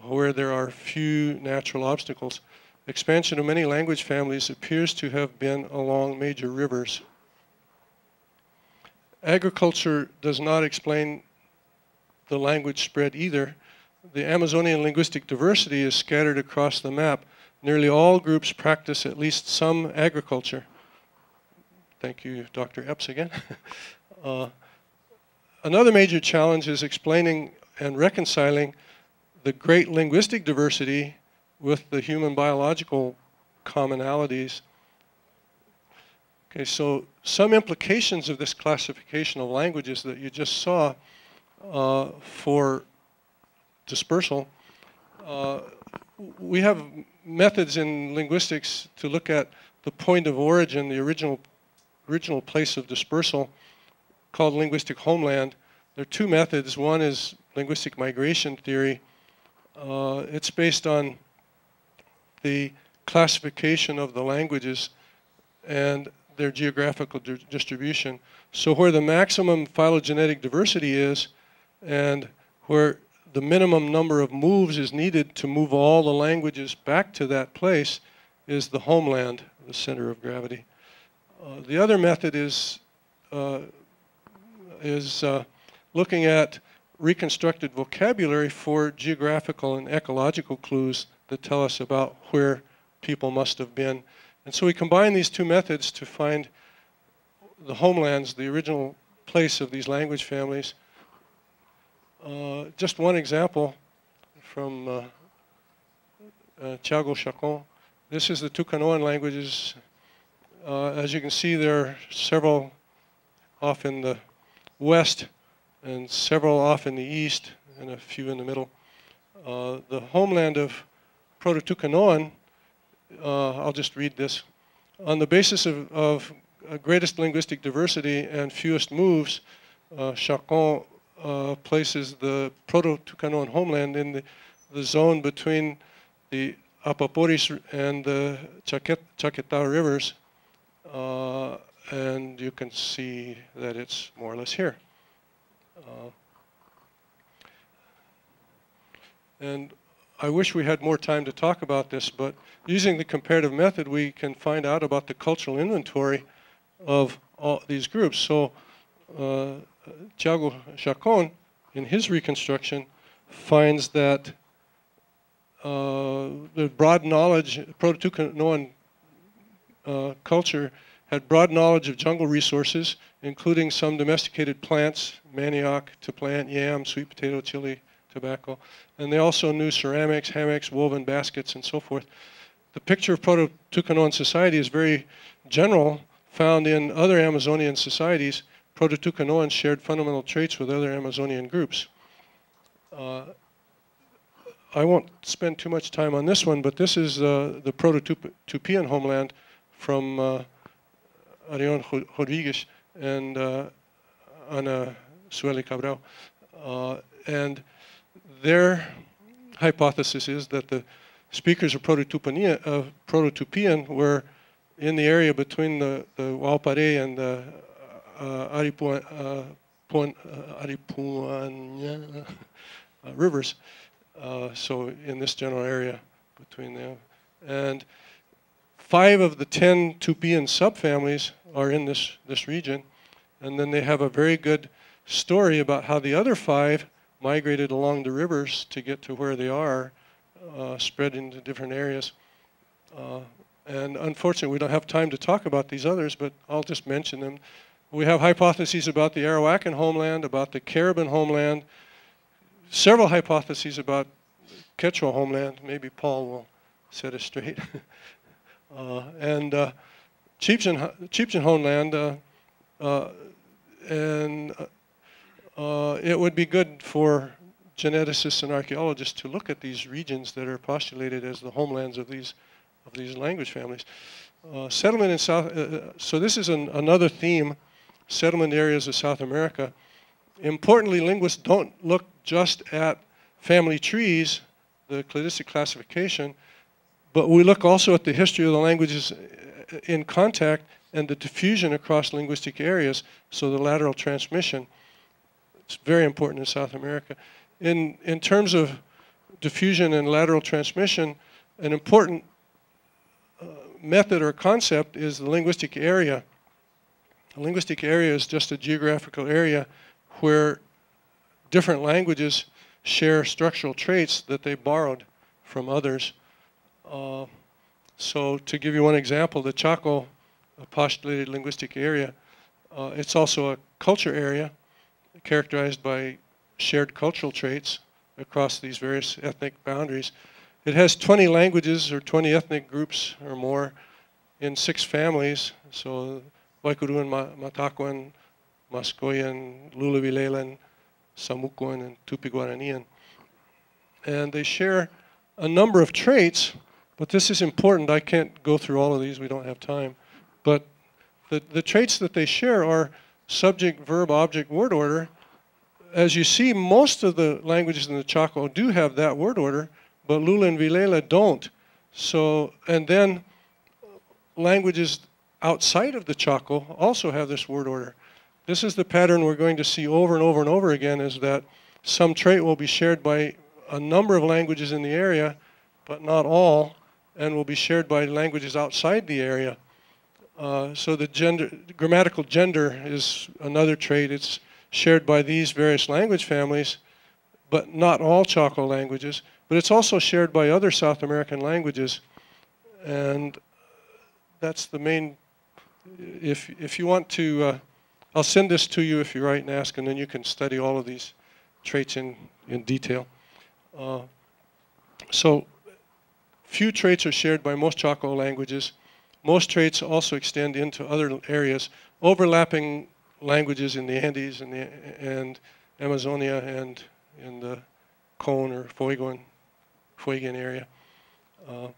where there are few natural obstacles. Expansion of many language families appears to have been along major rivers. Agriculture does not explain the language spread either. The Amazonian linguistic diversity is scattered across the map. Nearly all groups practice at least some agriculture. Thank you, Dr. Epps again. <laughs> uh, another major challenge is explaining and reconciling the great linguistic diversity with the human biological commonalities. Okay, so some implications of this classification of languages that you just saw uh, for dispersal. Uh, we have methods in linguistics to look at the point of origin, the original, original place of dispersal, called linguistic homeland. There are two methods. One is linguistic migration theory. Uh, it's based on the classification of the languages and their geographical di distribution. So where the maximum phylogenetic diversity is and where the minimum number of moves is needed to move all the languages back to that place, is the homeland, the center of gravity. Uh, the other method is, uh, is uh, looking at reconstructed vocabulary for geographical and ecological clues that tell us about where people must have been. And so we combine these two methods to find the homelands, the original place of these language families. Uh, just one example from uh, uh, Thiago Chacon. This is the Tucanoan languages. Uh, as you can see, there are several off in the west and several off in the east and a few in the middle. Uh, the homeland of Proto-Tucanoan, uh, I'll just read this. On the basis of, of greatest linguistic diversity and fewest moves, uh, Chacon uh, places the Proto-Tucanoan homeland in the, the zone between the Apaporis and the Chaquet, Caquetá rivers. Uh, and you can see that it's more or less here. Uh, and I wish we had more time to talk about this, but using the comparative method, we can find out about the cultural inventory of all these groups. So uh, Thiago Chacon, in his reconstruction, finds that uh, the broad knowledge, Proto-Tucanoan uh, culture had broad knowledge of jungle resources, including some domesticated plants, manioc to plant, yam, sweet potato, chili, tobacco. And they also knew ceramics, hammocks, woven baskets, and so forth. The picture of Proto-Tucanoan society is very general, found in other Amazonian societies. Proto-Tucanoans shared fundamental traits with other Amazonian groups. Uh, I won't spend too much time on this one, but this is uh, the Proto-Tupian homeland from uh, Aryon Rodrigues and uh, Ana Suelly Cabral. Uh, and their hypothesis is that the speakers of Proto-Tupian Proto were in the area between the, the Guaporé and the uh, Aripuanã, uh, uh, Aripuanã uh, rivers. Uh, so in this general area between them. And five of the 10 Tupian subfamilies are in this, this region. And then they have a very good story about how the other five migrated along the rivers to get to where they are, uh, spread into different areas. Uh, and unfortunately, we don't have time to talk about these others, but I'll just mention them. We have hypotheses about the Arawakan homeland, about the Cariban homeland, several hypotheses about Quechua homeland. Maybe Paul will set us straight. <laughs> uh, and uh, Chibchan, homeland, uh, uh and uh, it would be good for geneticists and archaeologists to look at these regions that are postulated as the homelands of these of these language families. Uh, settlement in South, uh, uh, so this is an, another theme, settlement areas of South America. Importantly, linguists don't look just at family trees, the cladistic classification, but we look also at the history of the languages uh, in contact and the diffusion across linguistic areas, so the lateral transmission. It's very important in South America. In, in terms of diffusion and lateral transmission, an important uh, method or concept is the linguistic area. A linguistic area is just a geographical area where different languages share structural traits that they borrowed from others. Uh, so to give you one example, the Chaco a postulated linguistic area, uh, it's also a culture area characterized by shared cultural traits across these various ethnic boundaries. It has 20 languages or 20 ethnic groups or more in six families. So Guaycurúan, Matacoan, Mascoyan, Lule-Vilelan, Zamucoan, and Tupi-Guaranian. And they share a number of traits, but this is important. I can't go through all of these. We don't have time. But the, the traits that they share are subject, verb, object, word order. As you see, most of the languages in the Chaco do have that word order, but Lule and Vilela don't. So, and then languages outside of the Chaco also have this word order. This is the pattern we're going to see over and over and over again is that some trait will be shared by a number of languages in the area, but not all. and will be shared by languages outside the area. Uh, so the gender, grammatical gender is another trait. It's shared by these various language families, but not all Chaco languages. But it's also shared by other South American languages, and that's the main. If if you want to, uh, I'll send this to you if you write and ask, and then you can study all of these traits in in detail. Uh, so few traits are shared by most Chaco languages. Most traits also extend into other areas, overlapping languages in the Andes and, the, and Amazonia and in the Cone or Fueguan area. Uh,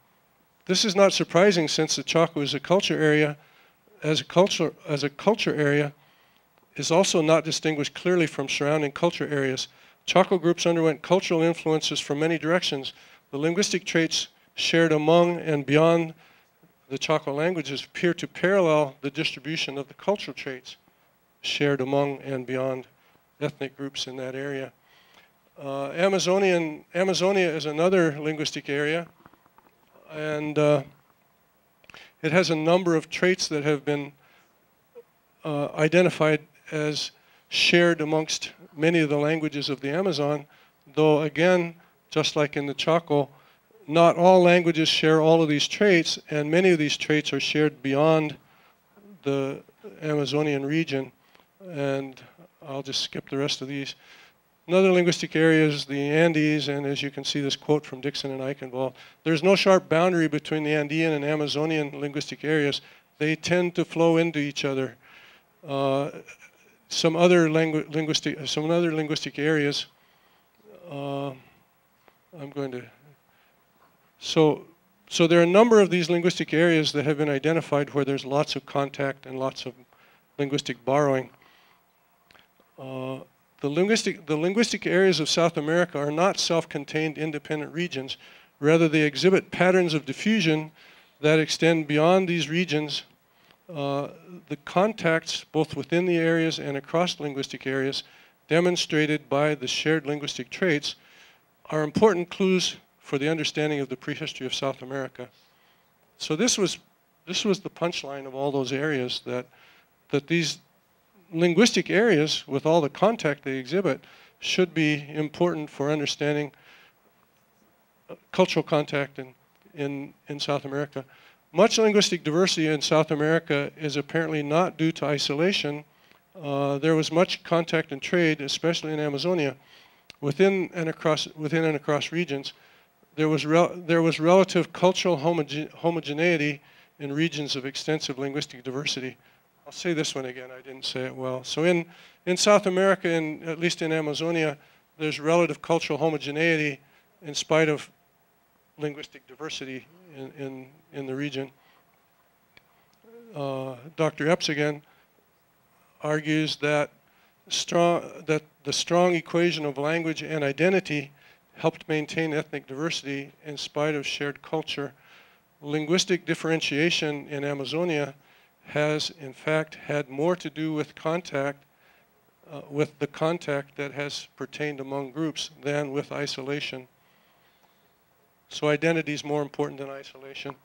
this is not surprising since the Chaco is a culture area, as a culture, as a culture area, is also not distinguished clearly from surrounding culture areas. Chaco groups underwent cultural influences from many directions. The linguistic traits shared among and beyond the Chaco languages appear to parallel the distribution of the cultural traits shared among and beyond ethnic groups in that area. Uh, Amazonian, Amazonia is another linguistic area, and uh, it has a number of traits that have been uh, identified as shared amongst many of the languages of the Amazon, though again, just like in the Chaco, not all languages share all of these traits, and many of these traits are shared beyond the Amazonian region. And I'll just skip the rest of these. Another linguistic area is the Andes, and as you can see this quote from Dixon and Aikhenvald, there's no sharp boundary between the Andean and Amazonian linguistic areas. They tend to flow into each other. Uh, some other lingu linguistic, some other linguistic areas, uh, I'm going to so, so there are a number of these linguistic areas that have been identified where there's lots of contact and lots of linguistic borrowing. Uh, the, linguistic, the linguistic areas of South America are not self-contained independent regions. Rather, they exhibit patterns of diffusion that extend beyond these regions. Uh, the contacts, both within the areas and across linguistic areas, demonstrated by the shared linguistic traits, are important clues for the understanding of the prehistory of South America. So this was, this was the punchline of all those areas that, that these linguistic areas, with all the contact they exhibit, should be important for understanding uh, cultural contact in, in, in South America. Much linguistic diversity in South America is apparently not due to isolation. Uh, there was much contact and trade, especially in Amazonia, within and across, within and across regions there was, there was relative cultural homoge homogeneity in regions of extensive linguistic diversity. I'll say this one again, I didn't say it well. So in, in South America, and at least in Amazonia, there's relative cultural homogeneity in spite of linguistic diversity in, in, in the region. Uh, Dr. Epps again argues that, strong, that the strong equation of language and identity helped maintain ethnic diversity in spite of shared culture. Linguistic differentiation in Amazonia has, in fact, had more to do with contact, uh, with the contact that has pertained among groups than with isolation. So identity is more important than isolation.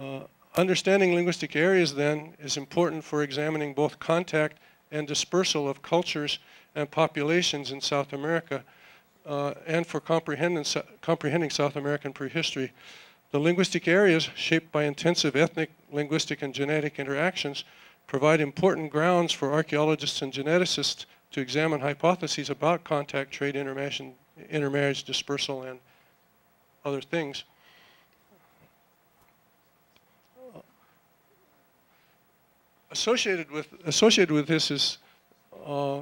Uh, understanding linguistic areas, then, is important for examining both contact and dispersal of cultures and populations in South America uh, and for comprehending, comprehending South American prehistory. The linguistic areas shaped by intensive ethnic, linguistic, and genetic interactions provide important grounds for archaeologists and geneticists to examine hypotheses about contact, trade, intermarriage, dispersal, and other things. Associated with, associated with this is uh,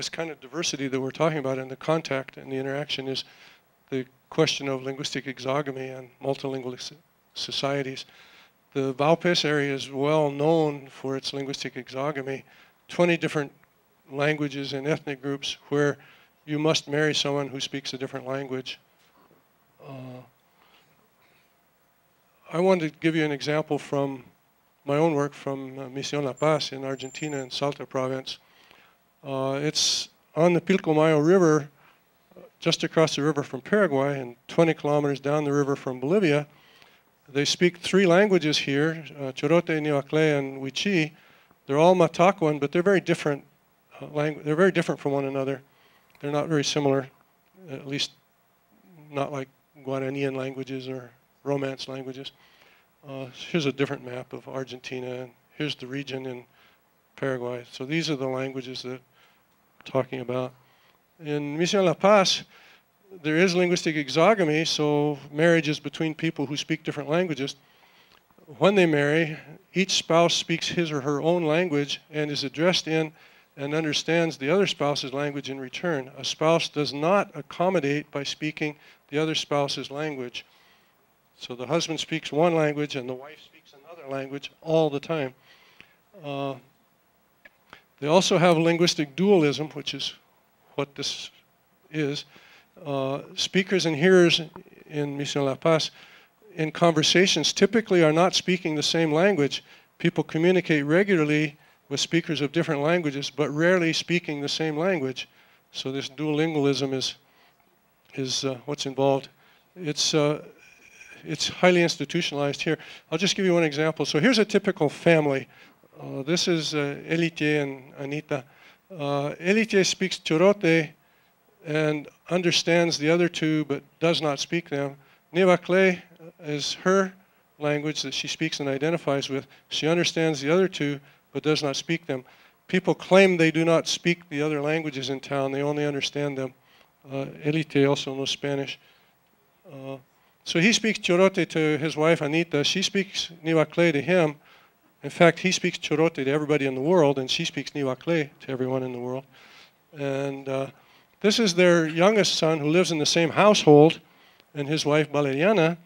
this kind of diversity that we're talking about and the contact and the interaction is the question of linguistic exogamy and multilingual societies. The Vaupés area is well known for its linguistic exogamy, 20 different languages and ethnic groups where you must marry someone who speaks a different language. Uh, I wanted to give you an example from my own work from uh, Misión La Paz in Argentina in Salta province. Uh, it's on the Pilcomayo River just across the river from Paraguay and 20 kilometers down the river from Bolivia. They speak three languages here, uh, Chorote, Nivaclé, and Wichi. They're all Matacoan, but they're very different. Uh, langu- they're very different from one another. They're not very similar, at least not like Guaranian languages or Romance languages. Uh, here's a different map of Argentina, and here's the region in Paraguay. So these are the languages that I'm talking about. In Mission La Paz, there is linguistic exogamy, so marriage is between people who speak different languages. When they marry, each spouse speaks his or her own language and is addressed in and understands the other spouse's language in return. A spouse does not accommodate by speaking the other spouse's language. So the husband speaks one language and the wife speaks another language all the time. Uh, they also have linguistic dualism, which is what this is. Uh, speakers and hearers in Mission La Paz in conversations typically are not speaking the same language. People communicate regularly with speakers of different languages, but rarely speaking the same language. So this duolingualism is is uh, what's involved. It's uh, it's highly institutionalized here. I'll just give you one example. So here's a typical family. Uh, this is uh, Elite and Anita. Uh, Elite speaks Chorote and understands the other two but does not speak them. Nivaclé is her language that she speaks and identifies with. She understands the other two but does not speak them. People claim they do not speak the other languages in town, they only understand them. Uh, Elite also knows Spanish. Uh, so he speaks Chorote to his wife Anita. She speaks Nivaclé to him. In fact, he speaks Chorote to everybody in the world, and she speaks Nivaclé to everyone in the world. And uh, this is their youngest son who lives in the same household, and his wife Valeriana.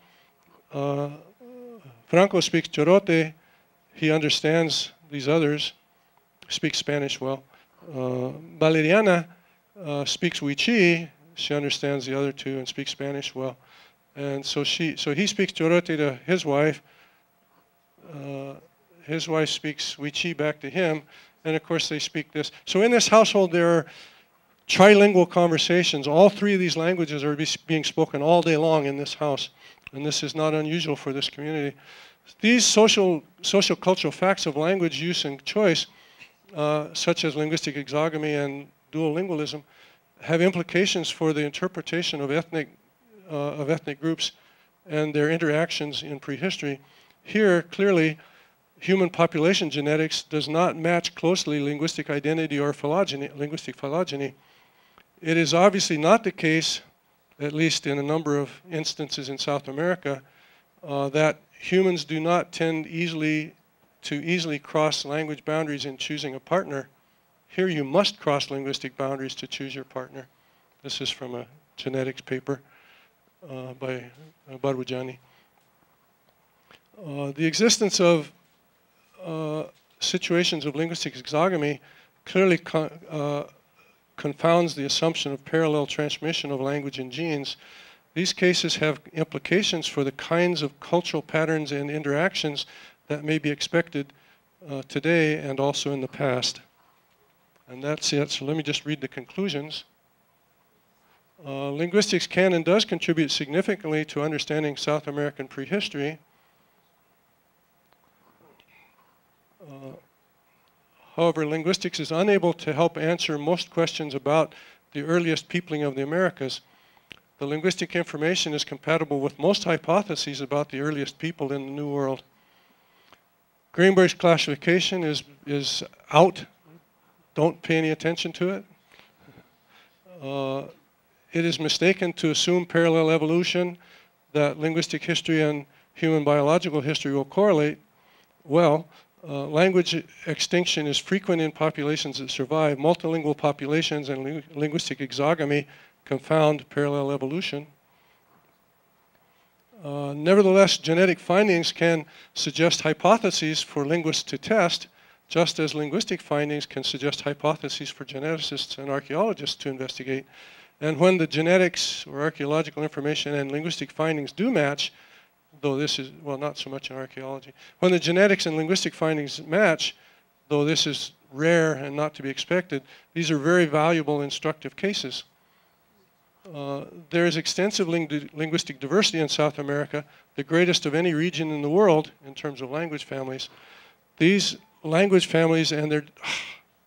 Uh, Franco speaks Chorote. He understands these others, speaks Spanish well. Uh, Valeriana uh, speaks Wichi. She understands the other two and speaks Spanish well. And so she, so he speaks Chorote to his wife. His wife speaks Wichi back to him, and of course they speak this. So in this household there are trilingual conversations. All three of these languages are be being spoken all day long in this house, and this is not unusual for this community. These social, social cultural facts of language use and choice, uh, such as linguistic exogamy and dual lingualism, have implications for the interpretation of ethnic, uh, of ethnic groups and their interactions in prehistory. Here, clearly, human population genetics does not match closely linguistic identity or phylogeny, linguistic phylogeny. It is obviously not the case, at least in a number of instances in South America, uh, that humans do not tend easily to easily cross language boundaries in choosing a partner. Here you must cross linguistic boundaries to choose your partner. This is from a genetics paper uh, by uh, Barbujani. Uh, the existence of uh, situations of linguistic exogamy clearly con uh, confounds the assumption of parallel transmission of language and genes. These cases have implications for the kinds of cultural patterns and interactions that may be expected uh, today and also in the past. And that's it. So let me just read the conclusions. Uh, linguistics can and does contribute significantly to understanding South American prehistory. Uh, however, linguistics is unable to help answer most questions about the earliest peopling of the Americas. The linguistic information is compatible with most hypotheses about the earliest people in the New World. Greenberg's classification is, is out. Don't pay any attention to it. Uh, it is mistaken to assume parallel evolution, that linguistic history and human biological history will correlate. Well, uh, language extinction is frequent in populations that survive. Multilingual populations and ling linguistic exogamy confound parallel evolution. Uh, nevertheless, genetic findings can suggest hypotheses for linguists to test, just as linguistic findings can suggest hypotheses for geneticists and archaeologists to investigate. And when the genetics or archaeological information and linguistic findings do match, though this is, well, not so much in archaeology, when the genetics and linguistic findings match, though this is rare and not to be expected, these are very valuable instructive cases. Uh, there is extensive ling linguistic diversity in South America, the greatest of any region in the world in terms of language families. These language families and their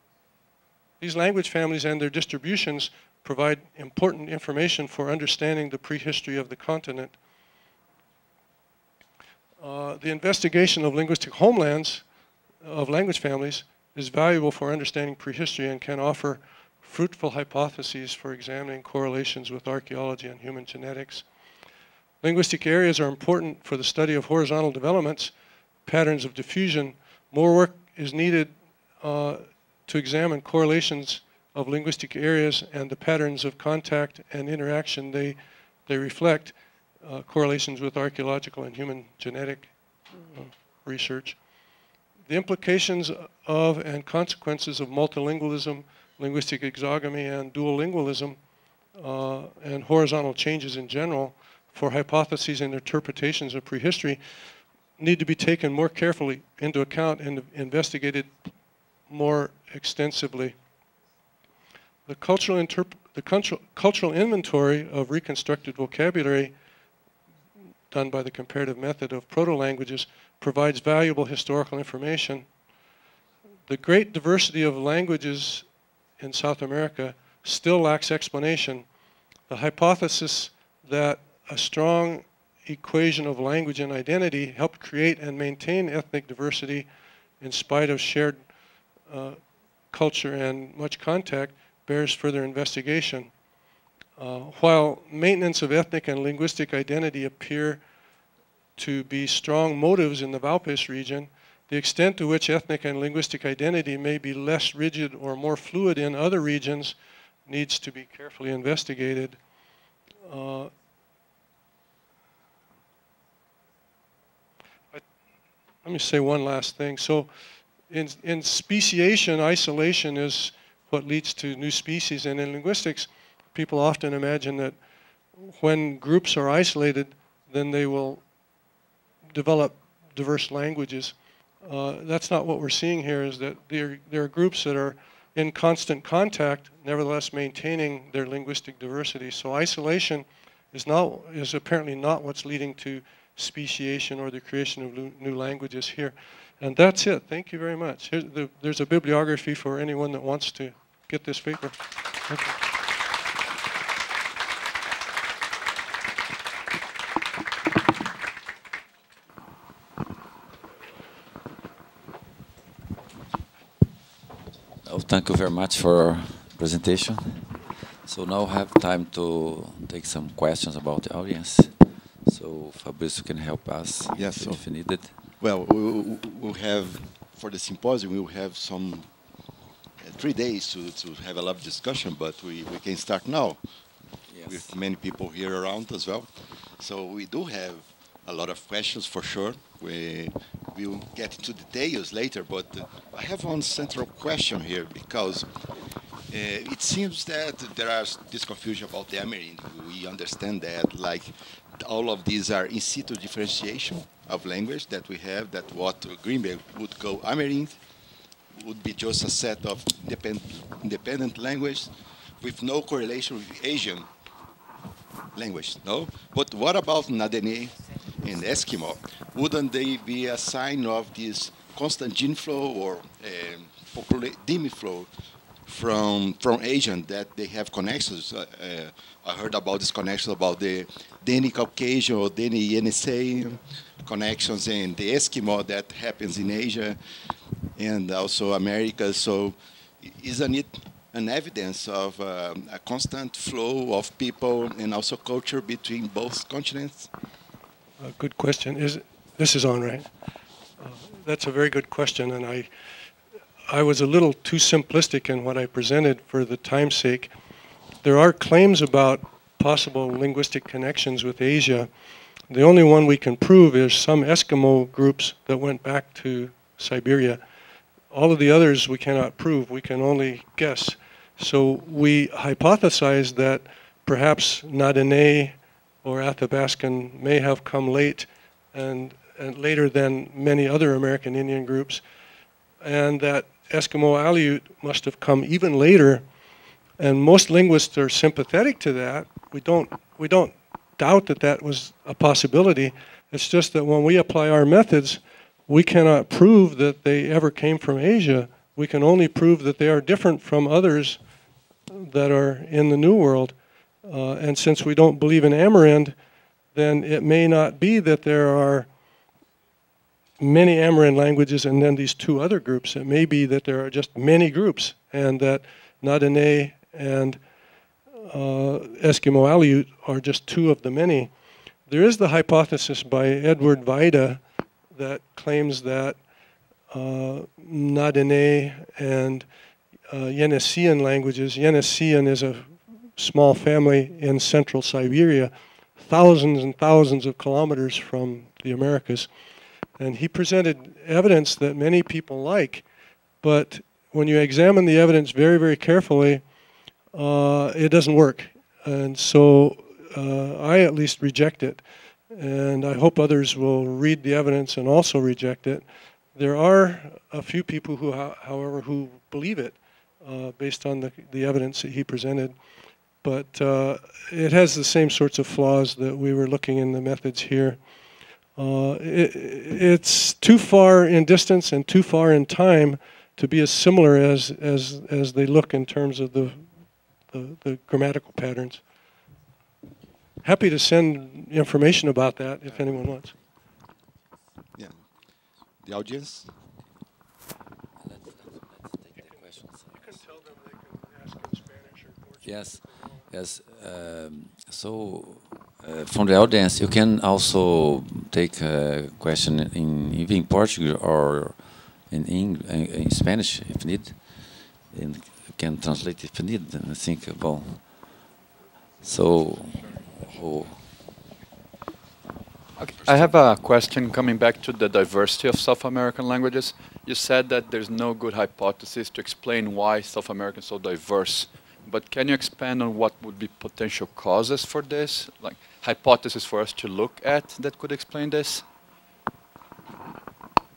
<sighs> these language families and their distributions provide important information for understanding the prehistory of the continent. Uh, the investigation of linguistic homelands of language families is valuable for understanding prehistory and can offer fruitful hypotheses for examining correlations with archaeology and human genetics. Linguistic areas are important for the study of horizontal developments, patterns of diffusion. More work is needed uh, to examine correlations of linguistic areas and the patterns of contact and interaction they, they reflect, uh, correlations with archaeological and human genetic uh, research. The implications of and consequences of multilingualism, linguistic exogamy, and dual lingualism, uh, and horizontal changes in general for hypotheses and interpretations of prehistory need to be taken more carefully into account and investigated more extensively. The cultural, the cultural, cultural inventory of reconstructed vocabulary done by the comparative method of proto-languages provides valuable historical information. The great diversity of languages in South America still lacks explanation. The hypothesis that a strong equation of language and identity helped create and maintain ethnic diversity in spite of shared uh, culture and much contact bears further investigation. Uh, while maintenance of ethnic and linguistic identity appear to be strong motives in the Vaupés region, the extent to which ethnic and linguistic identity may be less rigid or more fluid in other regions needs to be carefully investigated. Uh, let me say one last thing. So in, in speciation, isolation is what leads to new species. And in linguistics, people often imagine that when groups are isolated, then they will develop diverse languages. Uh, that's not what we're seeing here is that there, are groups that are in constant contact, nevertheless maintaining their linguistic diversity. So isolation is, not, is apparently not what's leading to speciation or the creation of new languages here. And that's it. Thank you very much. The, there's a bibliography for anyone that wants to get this paper. Thank you. Very much for presentation. So now I have time to take some questions about the audience. So Fabrizio can help us yes, so if needed. Well, we will have, for the symposium, we will have some uh, three days to, to have a lot of discussion, but we, we can start now yes. with many people here around as well. So we do have a lot of questions for sure. We will get into details later, but uh, I have one central question here because uh, it seems that there is this confusion about the Amerind. We understand that, like all of these are in situ differentiation of language that we have, that what Greenberg would call Amerind would be just a set of independent, independent language with no correlation with Asian language, no? But what about Na Dene and Eskimo? Wouldn't they be a sign of this constant gene flow or uh, demi flow from from Asian that they have connections. Uh, uh, I heard about this connection about the Dene Caucasian or Dene Yenisei connections and the Eskimo that happens in Asia and also America. So isn't it an evidence of uh, a constant flow of people and also culture between both continents? Good question. Is this is on right? Uh, that's a very good question, and I I was a little too simplistic in what I presented for the time's sake. There are claims about possible linguistic connections with Asia. The only one we can prove is some Eskimo groups that went back to Siberia. All of the others we cannot prove, we can only guess. So we hypothesize that perhaps Na Dene or Athabascan may have come late and, and later than many other American Indian groups, and that Eskimo Aleut must have come even later and most linguists are sympathetic to that. We don't we don't doubt that that was a possibility. It's just that when we apply our methods, we cannot prove that they ever came from Asia. We can only prove that they are different from others that are in the New World. Uh, and since we don't believe in Amerind, then it may not be that there are many Amerind languages and then these two other groups. It may be that there are just many groups and that Na-Dene and uh, Eskimo Aleut are just two of the many. There is the hypothesis by Edward Vajda that claims that uh, Na-Dene and uh, Yeniseian languages, Yeniseian is a small family in central Siberia, thousands and thousands of kilometers from the Americas. And he presented evidence that many people like, but when you examine the evidence very, very carefully, uh, it doesn't work. And so uh, I at least reject it. And I hope others will read the evidence and also reject it. There are a few people who, however, who believe it uh, based on the, the evidence that he presented. But uh, it has the same sorts of flaws that we were looking in the methods here. Uh, it, it's too far in distance and too far in time to be as similar as, as, as they look in terms of the, the, the grammatical patterns. Happy to send information about that if anyone wants. Yeah. The audience? Yes, yes. Um, so uh, from the audience, you can also take a question in even Portuguese or in, English, in Spanish if need, and can translate if you need. I think well. So, oh. Okay. I have a question coming back to the diversity of South American languages. You said that there's no good hypothesis to explain why South America is so diverse. But can you expand on what would be potential causes for this? Like hypothesis for us to look at that could explain this?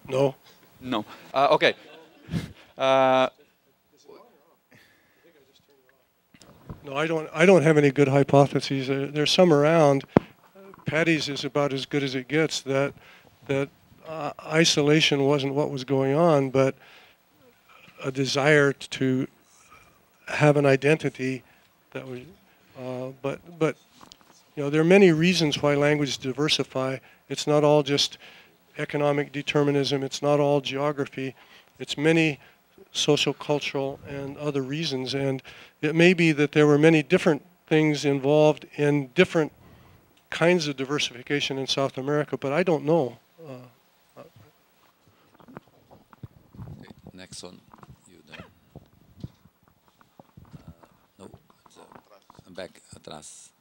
No. No. Uh, okay. <laughs> Uh, no, I don't. I don't have any good hypotheses. Uh, there's some around. Patty's is about as good as it gets. That that uh, isolation wasn't what was going on, but a desire to have an identity that was. Uh, but but you know there are many reasons why languages diversify. It's not all just economic determinism. It's not all geography. It's many social, cultural, and other reasons. And it may be that there were many different things involved in different kinds of diversification in South America, but I don't know. Uh, Next one. You then. Uh, no, back, atrás.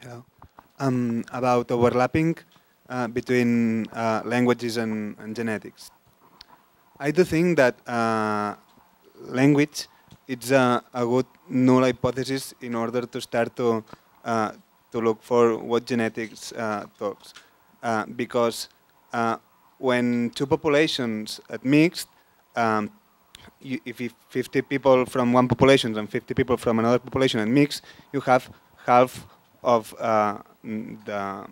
Hello. Um, about overlapping uh, between uh, languages and, and, genetics. I do think that uh, language it's a, a, good null hypothesis in order to start to uh, to look for what genetics uh, talks, uh, because when two populations are mixed, um, you, if 50 people from one population and 50 people from another population and mix, you have half of the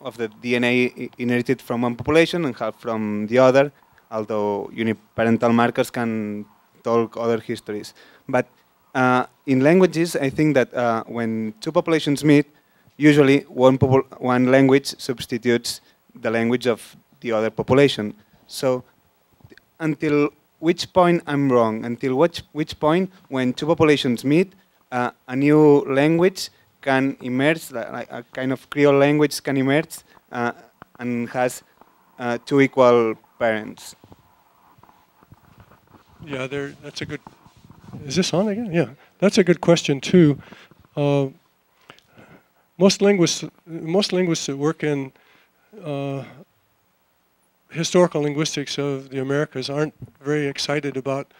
of the DNA inherited from one population and half from the other, although uniparental markers can talk other histories. But uh, in languages, I think that uh, when two populations meet, usually one, one language substitutes the language of the other population. So until which point I'm wrong, until which, which point when two populations meet, uh, a new language can emerge, like a kind of Creole language can emerge uh, and has uh, two equal parents. Yeah, there. That's a good. Is this on again? Yeah, that's a good question too. Uh, most linguists, most linguists that work in uh, historical linguistics of the Americas aren't very excited about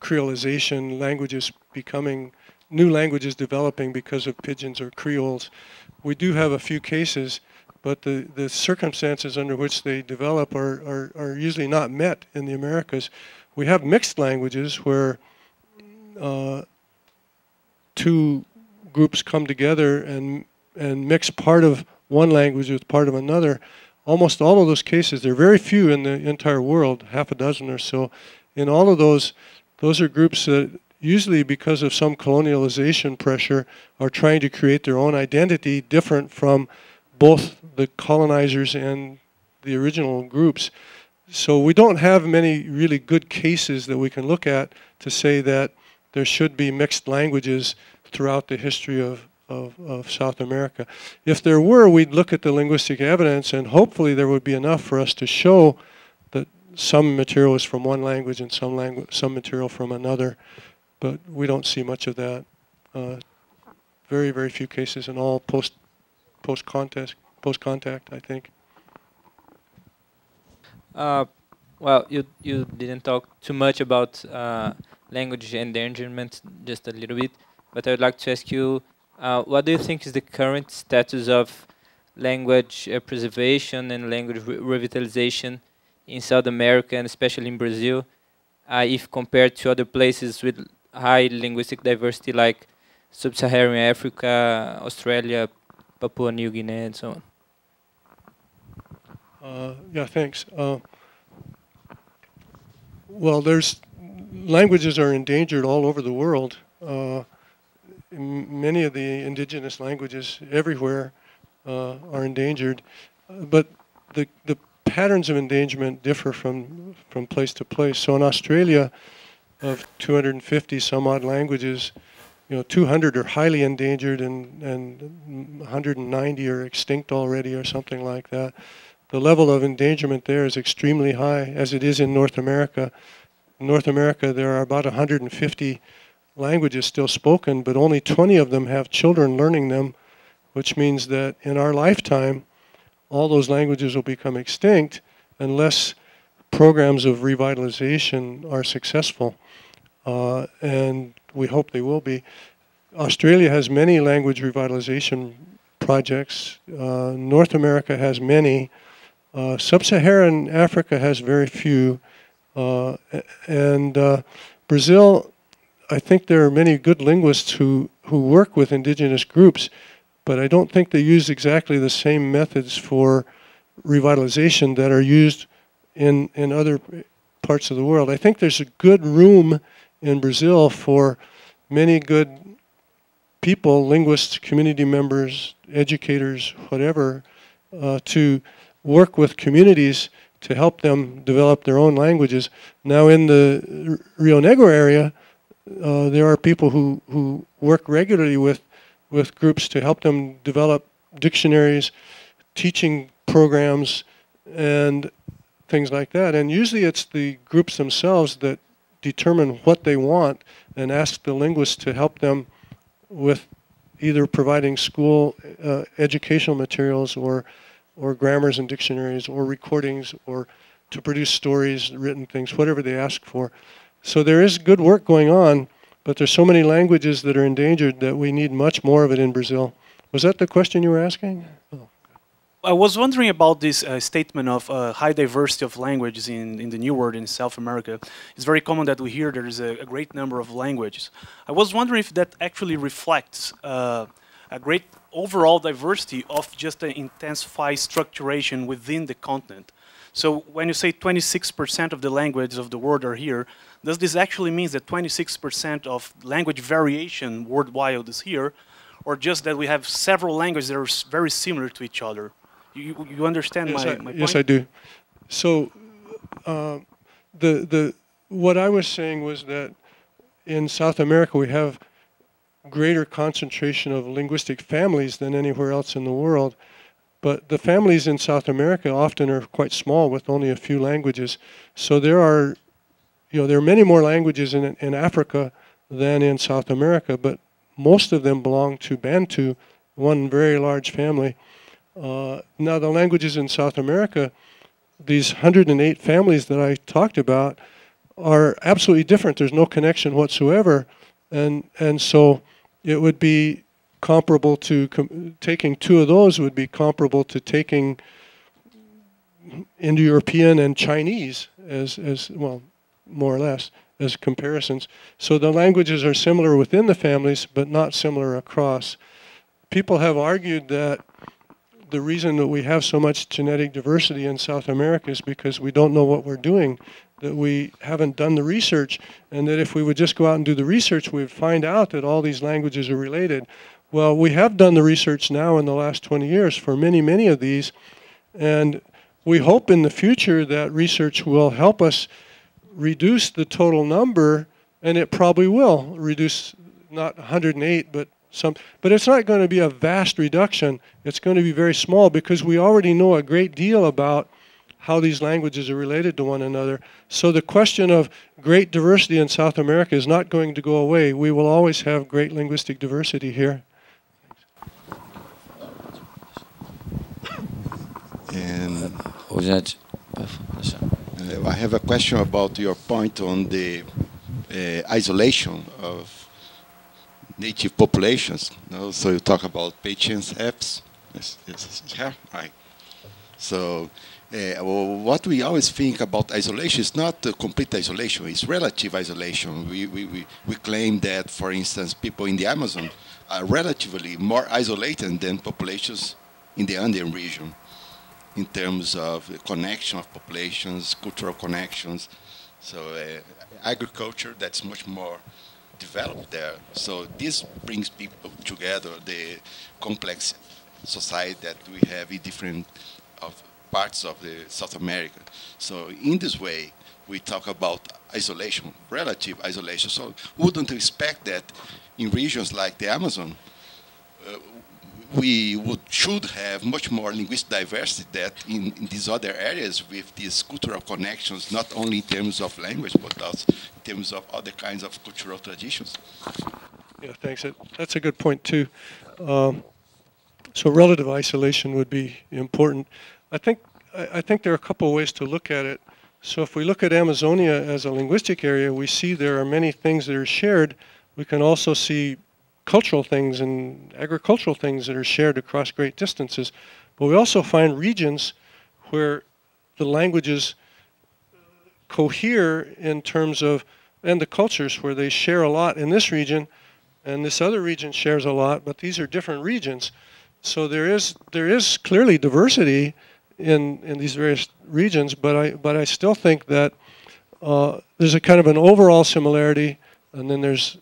creolization, languages becoming new languages developing because of pidgins or creoles. We do have a few cases, but the, the circumstances under which they develop are, are, are usually not met in the Americas we have mixed languages where uh, two groups come together and and mix part of one language with part of another. Almost all of those cases, there are very few in the entire world, half a dozen or so. In all of those, those are groups that usually because of some colonialization pressure are trying to create their own identity different from both the colonizers and the original groups. So we don't have many really good cases that we can look at to say that there should be mixed languages throughout the history of, of, of, South America. If there were, we'd look at the linguistic evidence and hopefully there would be enough for us to show that some material is from one language and some, langu some material from another. But we don't see much of that. Uh, very, very few cases in all post, post, contact, post contact, I think. Uh, well, you you didn't talk too much about uh, language endangerment, just a little bit, but I would like to ask you, uh, what do you think is the current status of language uh, preservation and language re revitalization in South America and especially in Brazil, uh, if compared to other places with high linguistic diversity like Sub-Saharan Africa, Australia, Papua New Guinea, and so on? Uh, yeah, thanks. Uh, well, there's languages are endangered all over the world. Uh, many of the indigenous languages everywhere uh, are endangered, but the the patterns of endangerment differ from from place to place. So in Australia, of 250 some odd languages, you know, 200 are highly endangered and and 190 are extinct already or something like that the level of endangerment there is extremely high, as it is in North America. In North America, there are about 150 languages still spoken, but only 20 of them have children learning them, which means that in our lifetime, all those languages will become extinct unless programs of revitalization are successful. Uh, and we hope they will be. Australia has many language revitalization projects. Uh, North America has many. Uh, Sub-Saharan Africa has very few, uh, and uh, Brazil, I think there are many good linguists who, who work with indigenous groups, but I don't think they use exactly the same methods for revitalization that are used in, in other parts of the world. I think there's a good room in Brazil for many good people, linguists, community members, educators, whatever, uh, to work with communities to help them develop their own languages. Now in the Rio Negro area, uh, there are people who, who work regularly with, with groups to help them develop dictionaries, teaching programs, and things like that. And usually it's the groups themselves that determine what they want and ask the linguists to help them with either providing school uh, educational materials or or grammars and dictionaries or recordings or to produce stories, written things, whatever they ask for. So there is good work going on, but there's so many languages that are endangered that we need much more of it in Brazil. Was that the question you were asking? I was wondering about this uh, statement of uh, high diversity of languages in, in the New World in South America. It's very common that we hear there is a, a great number of languages. I was wondering if that actually reflects uh, a great overall diversity of just an intensified structuration within the continent. So when you say 26% of the languages of the world are here, does this actually mean that 26% of language variation worldwide is here, or just that we have several languages that are very similar to each other? You, you understand yes, my, I, my Yes, I do. So uh, the, the, what I was saying was that in South America we have greater concentration of linguistic families than anywhere else in the world. But the families in South America often are quite small with only a few languages. So there are, you know, there are many more languages in, in Africa than in South America, but most of them belong to Bantu, one very large family. Uh, now the languages in South America, these 108 families that I talked about, are absolutely different. There's no connection whatsoever. And, and so it would be comparable to taking two of those would be comparable to taking Indo-European and Chinese as as well. more or less, as comparisons. So the languages are similar within the families, but not similar across. People have argued that the reason that we have so much genetic diversity in South America is because we don't know what we're doing, that we haven't done the research, and that if we would just go out and do the research, we'd find out that all these languages are related. Well, we have done the research now in the last 20 years for many, many of these, and we hope in the future that research will help us reduce the total number, and it probably will reduce not 108, but some, but it's not going to be a vast reduction. It's going to be very small because we already know a great deal about how these languages are related to one another. So the question of great diversity in South America is not going to go away. We will always have great linguistic diversity here. And O gente, uh, I have a question about your point on the uh, isolation of native populations. No? So you talk about Patience Epps. Yes, yes, yeah, right. So uh, well, what we always think about isolation is not complete isolation, it's relative isolation. We, we, we, we claim that, for instance, people in the Amazon are relatively more isolated than populations in the Andean region in terms of the connection of populations, cultural connections. So uh, agriculture, that's much more developed there. So this brings people together, the complex society that we have in different of parts of the South America. So in this way, we talk about isolation, relative isolation. So wouldn't expect that in regions like the Amazon, uh, we would should have much more linguistic diversity that in, in, these other areas with these cultural connections, not only in terms of language, but also in terms of other kinds of cultural traditions. Yeah, thanks. That's a good point too. Um, so relative isolation would be important. I think I think there are a couple ways to look at it. So if we look at Amazonia as a linguistic area, we see there are many things that are shared. We can also see cultural things and agricultural things that are shared across great distances. But we also find regions where the languages cohere in terms of, and the cultures where they share a lot in this region, and this other region shares a lot, but these are different regions. So there is there is clearly diversity in in these various regions, but I but I still think that uh, there's a kind of an overall similarity, and then there's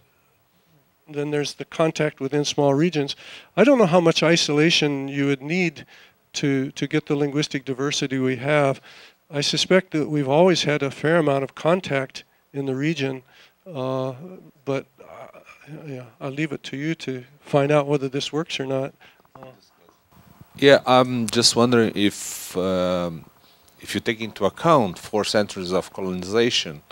then there's the contact within small regions. I don't know how much isolation you would need to, to get the linguistic diversity we have. I suspect that we've always had a fair amount of contact in the region, uh, but uh, yeah, I'll leave it to you to find out whether this works or not. Uh. Yeah, I'm just wondering if um, if you take into account four centuries of colonization,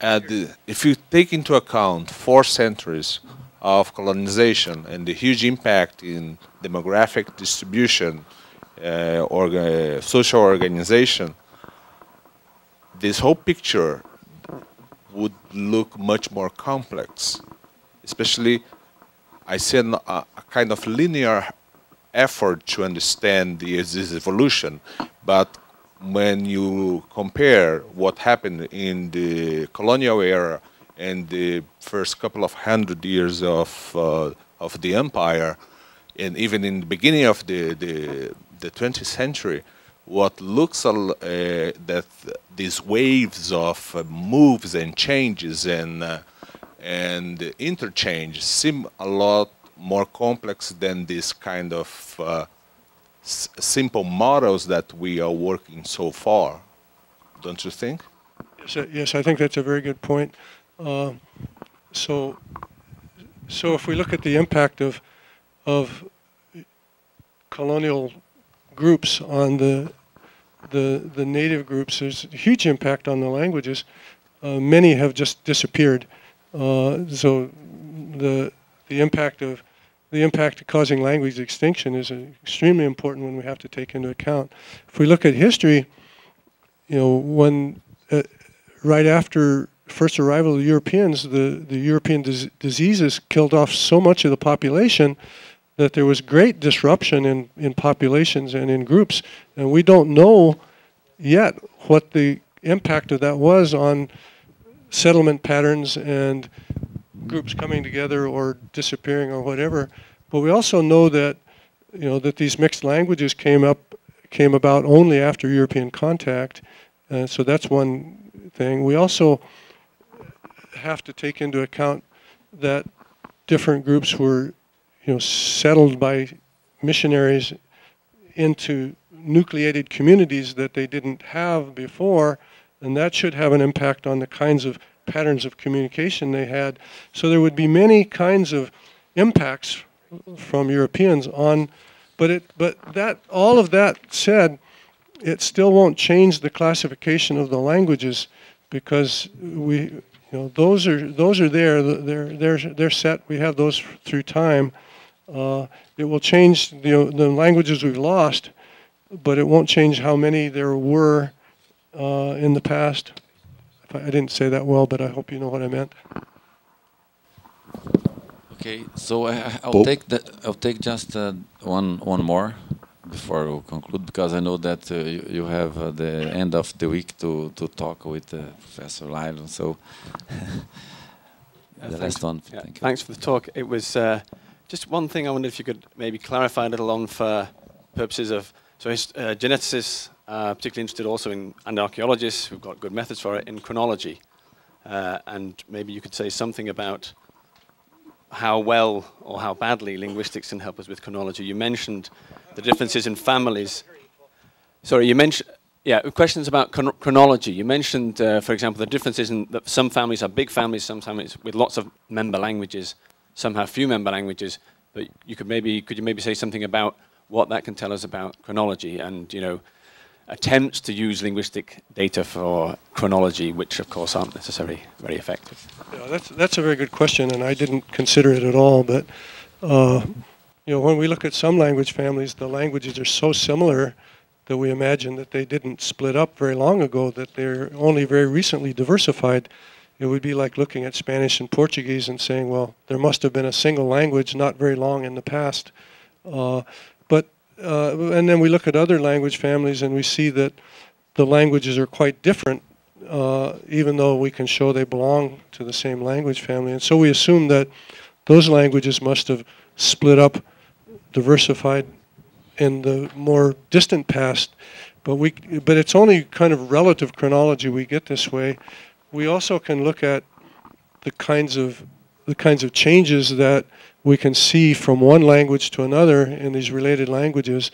and if you take into account four centuries of colonization and the huge impact in demographic distribution, uh, orga social organization, this whole picture would look much more complex. Especially, I see an, a, a, kind of linear effort to understand the, this evolution, but when you compare what happened in the colonial era and the first couple of hundred years of uh, of the empire, and even in the beginning of the the, the 20th century, what looks uh, that these waves of uh, moves and changes and uh, and interchange seem a lot more complex than this kind of uh, simple models that we are working so far. Don't you think? Yes, yes, I think that's a very good point. Uh, so, so if we look at the impact of of colonial groups on the the the native groups, there's a huge impact on the languages. Uh, many have just disappeared. Uh, so the the impact of the impact of causing language extinction is an extremely important when we have to take into account. If we look at history, you know, when uh, right after first arrival of Europeans, the, the European dis diseases killed off so much of the population that there was great disruption in, in populations and in groups. And we don't know yet what the impact of that was on settlement patterns and groups coming together or disappearing or whatever. But we also know that you know that these mixed languages came up came about only after European contact. Uh, so that's one thing. We also have to take into account that different groups were you know settled by missionaries into nucleated communities that they didn't have before, and that should have an impact on the kinds of patterns of communication they had. So there would be many kinds of impacts from Europeans on, but it, but that all of that said, it still won't change the classification of the languages because we, you know, those are those are there. They're they're they're set. We have those through time. Uh, it will change the the languages we've lost, but it won't change how many there were uh, in the past. I didn't say that well, but I hope you know what I meant. Okay, so I, I'll take the, I'll take just uh, one one more before we conclude because I know that uh, you, you, have uh, the end of the week to to talk with uh, Professor Lyle. So <laughs> the thanks. last one. Yeah, Thank you. thanks for the talk. It was uh, just one thing I wondered if you could maybe clarify a little on for purposes of so uh, geneticists, uh, particularly interested also in and archaeologists who've got good methods for it in chronology, and maybe you could say something about how well or how badly linguistics can help us with chronology. You mentioned the differences in families. Sorry, you mentioned, yeah, questions about chron chronology. You mentioned, uh, for example, the differences in that some families are big families, some families with lots of member languages, some have few member languages, but you could maybe, could you maybe say something about what that can tell us about chronology and, you know, attempts to use linguistic data for chronology, which of course aren't necessarily very effective. Yeah, that's that's a very good question, and I didn't consider it at all. But uh, you know, when we look at some language families, the languages are so similar that we imagine that they didn't split up very long ago; that they're only very recently diversified. It would be like looking at Spanish and Portuguese and saying, well, there must have been a single language not very long in the past. Uh, but uh, and then we look at other language families and we see that the languages are quite different, uh, even though we can show they belong to the same language family. And so we assume that those languages must have split up, diversified in the more distant past. But we, but it's only kind of relative chronology we get this way. We also can look at the kinds of the kinds of changes that we can see from one language to another in these related languages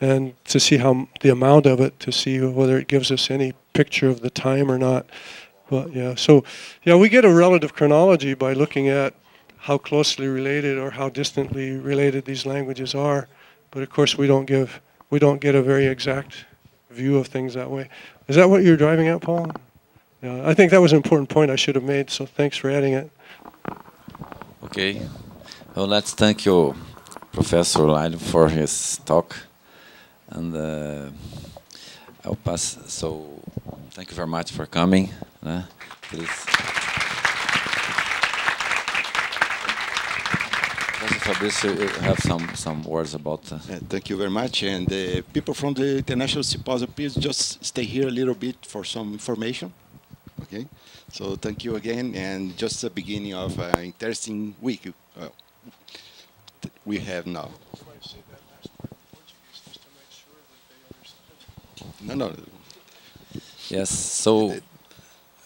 and to see how the amount of it to see whether it gives us any picture of the time or not. But yeah so yeah we get a relative chronology by looking at how closely related or how distantly related these languages are. But of course we don't give we don't get a very exact view of things that way. Is that what you're driving at paul? Yeah i think that was an important point i should have made so thanks for adding it. Okay. Well, let's thank you, Professor Lyle, for his talk. And uh, I'll pass. So, thank you very much for coming. Uh, please. Professor Fabrício, you have some, some words about. Uh, Uh, thank you very much. And uh, people from the International Symposium, please just stay here a little bit for some information. Okay. So thank you again, and just the beginning of an interesting week uh, we have now. No, no. Yes. So,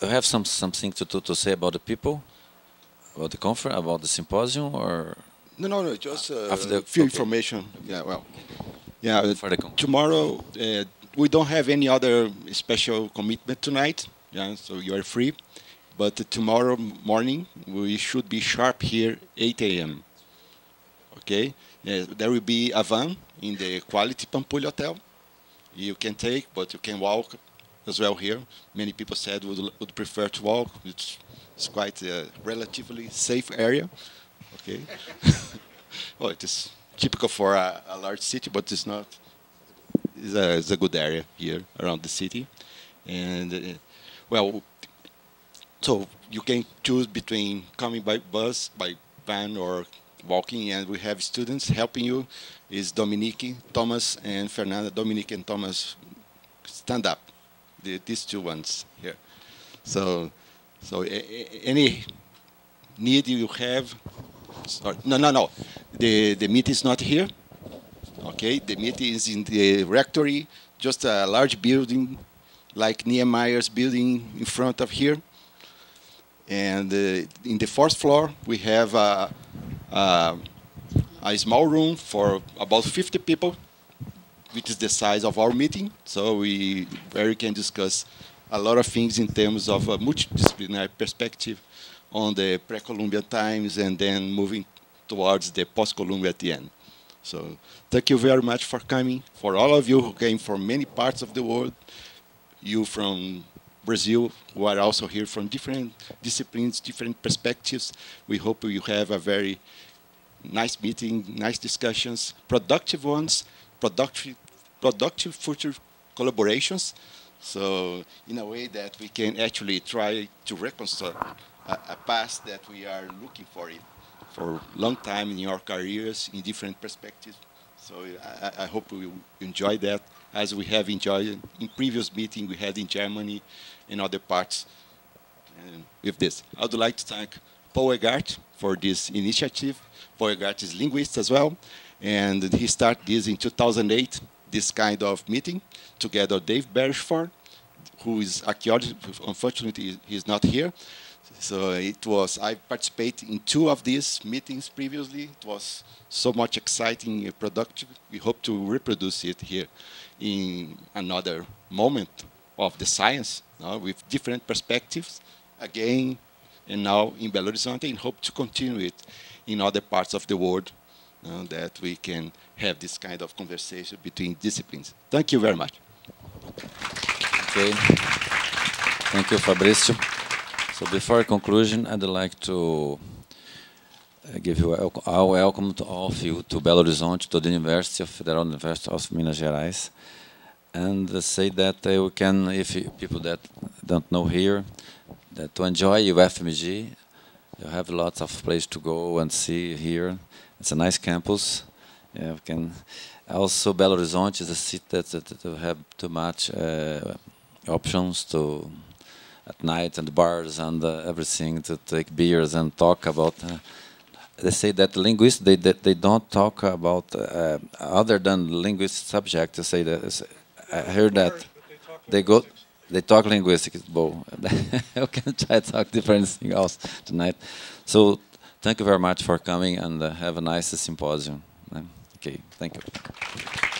you have some something to, to to say about the people, about the conference, about the symposium, or No, no, no. Just uh, After the- few okay. information. Yeah, well, yeah. For the tomorrow uh, we don't have any other special commitment tonight. Yeah, so you are free. But tomorrow morning we should be sharp here 8 a.m. Okay, there will be a van in the Quality Pampulha Hotel. You can take, but you can walk as well here. Many people said would would prefer to walk. It's it's quite a relatively safe area. Okay. <laughs> well, it is typical for a, a large city, but it's not. It's a, it's a good area here around the city, and uh, well, so you can choose between coming by bus, by van, or walking, and we have students helping you. Is Dominique, Thomas, and Fernanda. Dominique and Thomas, stand up. The, these two ones here. So So any need you have, sorry, no, no, no, the, the meet is not here. Okay, the meet is in the rectory, just a large building like Nehemiah's building in front of here. And uh, in the fourth floor, we have a, a, a, small room for about 50 people, which is the size of our meeting. So we very can discuss a lot of things in terms of a multidisciplinary perspective on the pre-Columbian times and then moving towards the post-Columbian at the end. So thank you very much for coming. For all of you who came from many parts of the world, you from Brazil who are also here from different disciplines, different perspectives. We hope you have a very nice meeting, nice discussions, productive ones, productive, productive future collaborations. So in a way that we can actually try to reconcile a, a past that we are looking for it for a long time in your careers in different perspectives. So I, I hope we enjoy that as we have enjoyed in previous meeting we had in Germany and other parts and with this. I would like to thank Paul Heggarty for this initiative. Paul Heggarty is linguist as well, and he started this in 2008, this kind of meeting, together with Dave Beresford, who is archaeologist, unfortunately he's not here, so it was, I participated in two of these meetings previously. It was so much exciting and productive. We hope to reproduce it here in another moment of the science uh, with different perspectives, again, and now in Belo Horizonte, and hope to continue it in other parts of the world uh, that we can have this kind of conversation between disciplines. Thank you very much. Okay. Thank you, Fabrício. So before conclusion, I'd like to uh, give you a welcome to all of you to Belo Horizonte, to the University of Federal University of Minas Gerais, and uh, say that uh, we can, if people that don't know here, that to enjoy UFMG, you have lots of place to go and see here. It's a nice campus. Yeah, we can. Also, Belo Horizonte is a city that, that, that have too much uh, options to at night and bars and uh, everything to take beers and talk about. Uh, they say that linguists they they, they don't talk about uh, other than linguist subject. To say that I heard that they go they talk linguistics. But <laughs> you can try to talk different things else tonight. So thank you very much for coming and uh, have a nice symposium. Okay, thank you.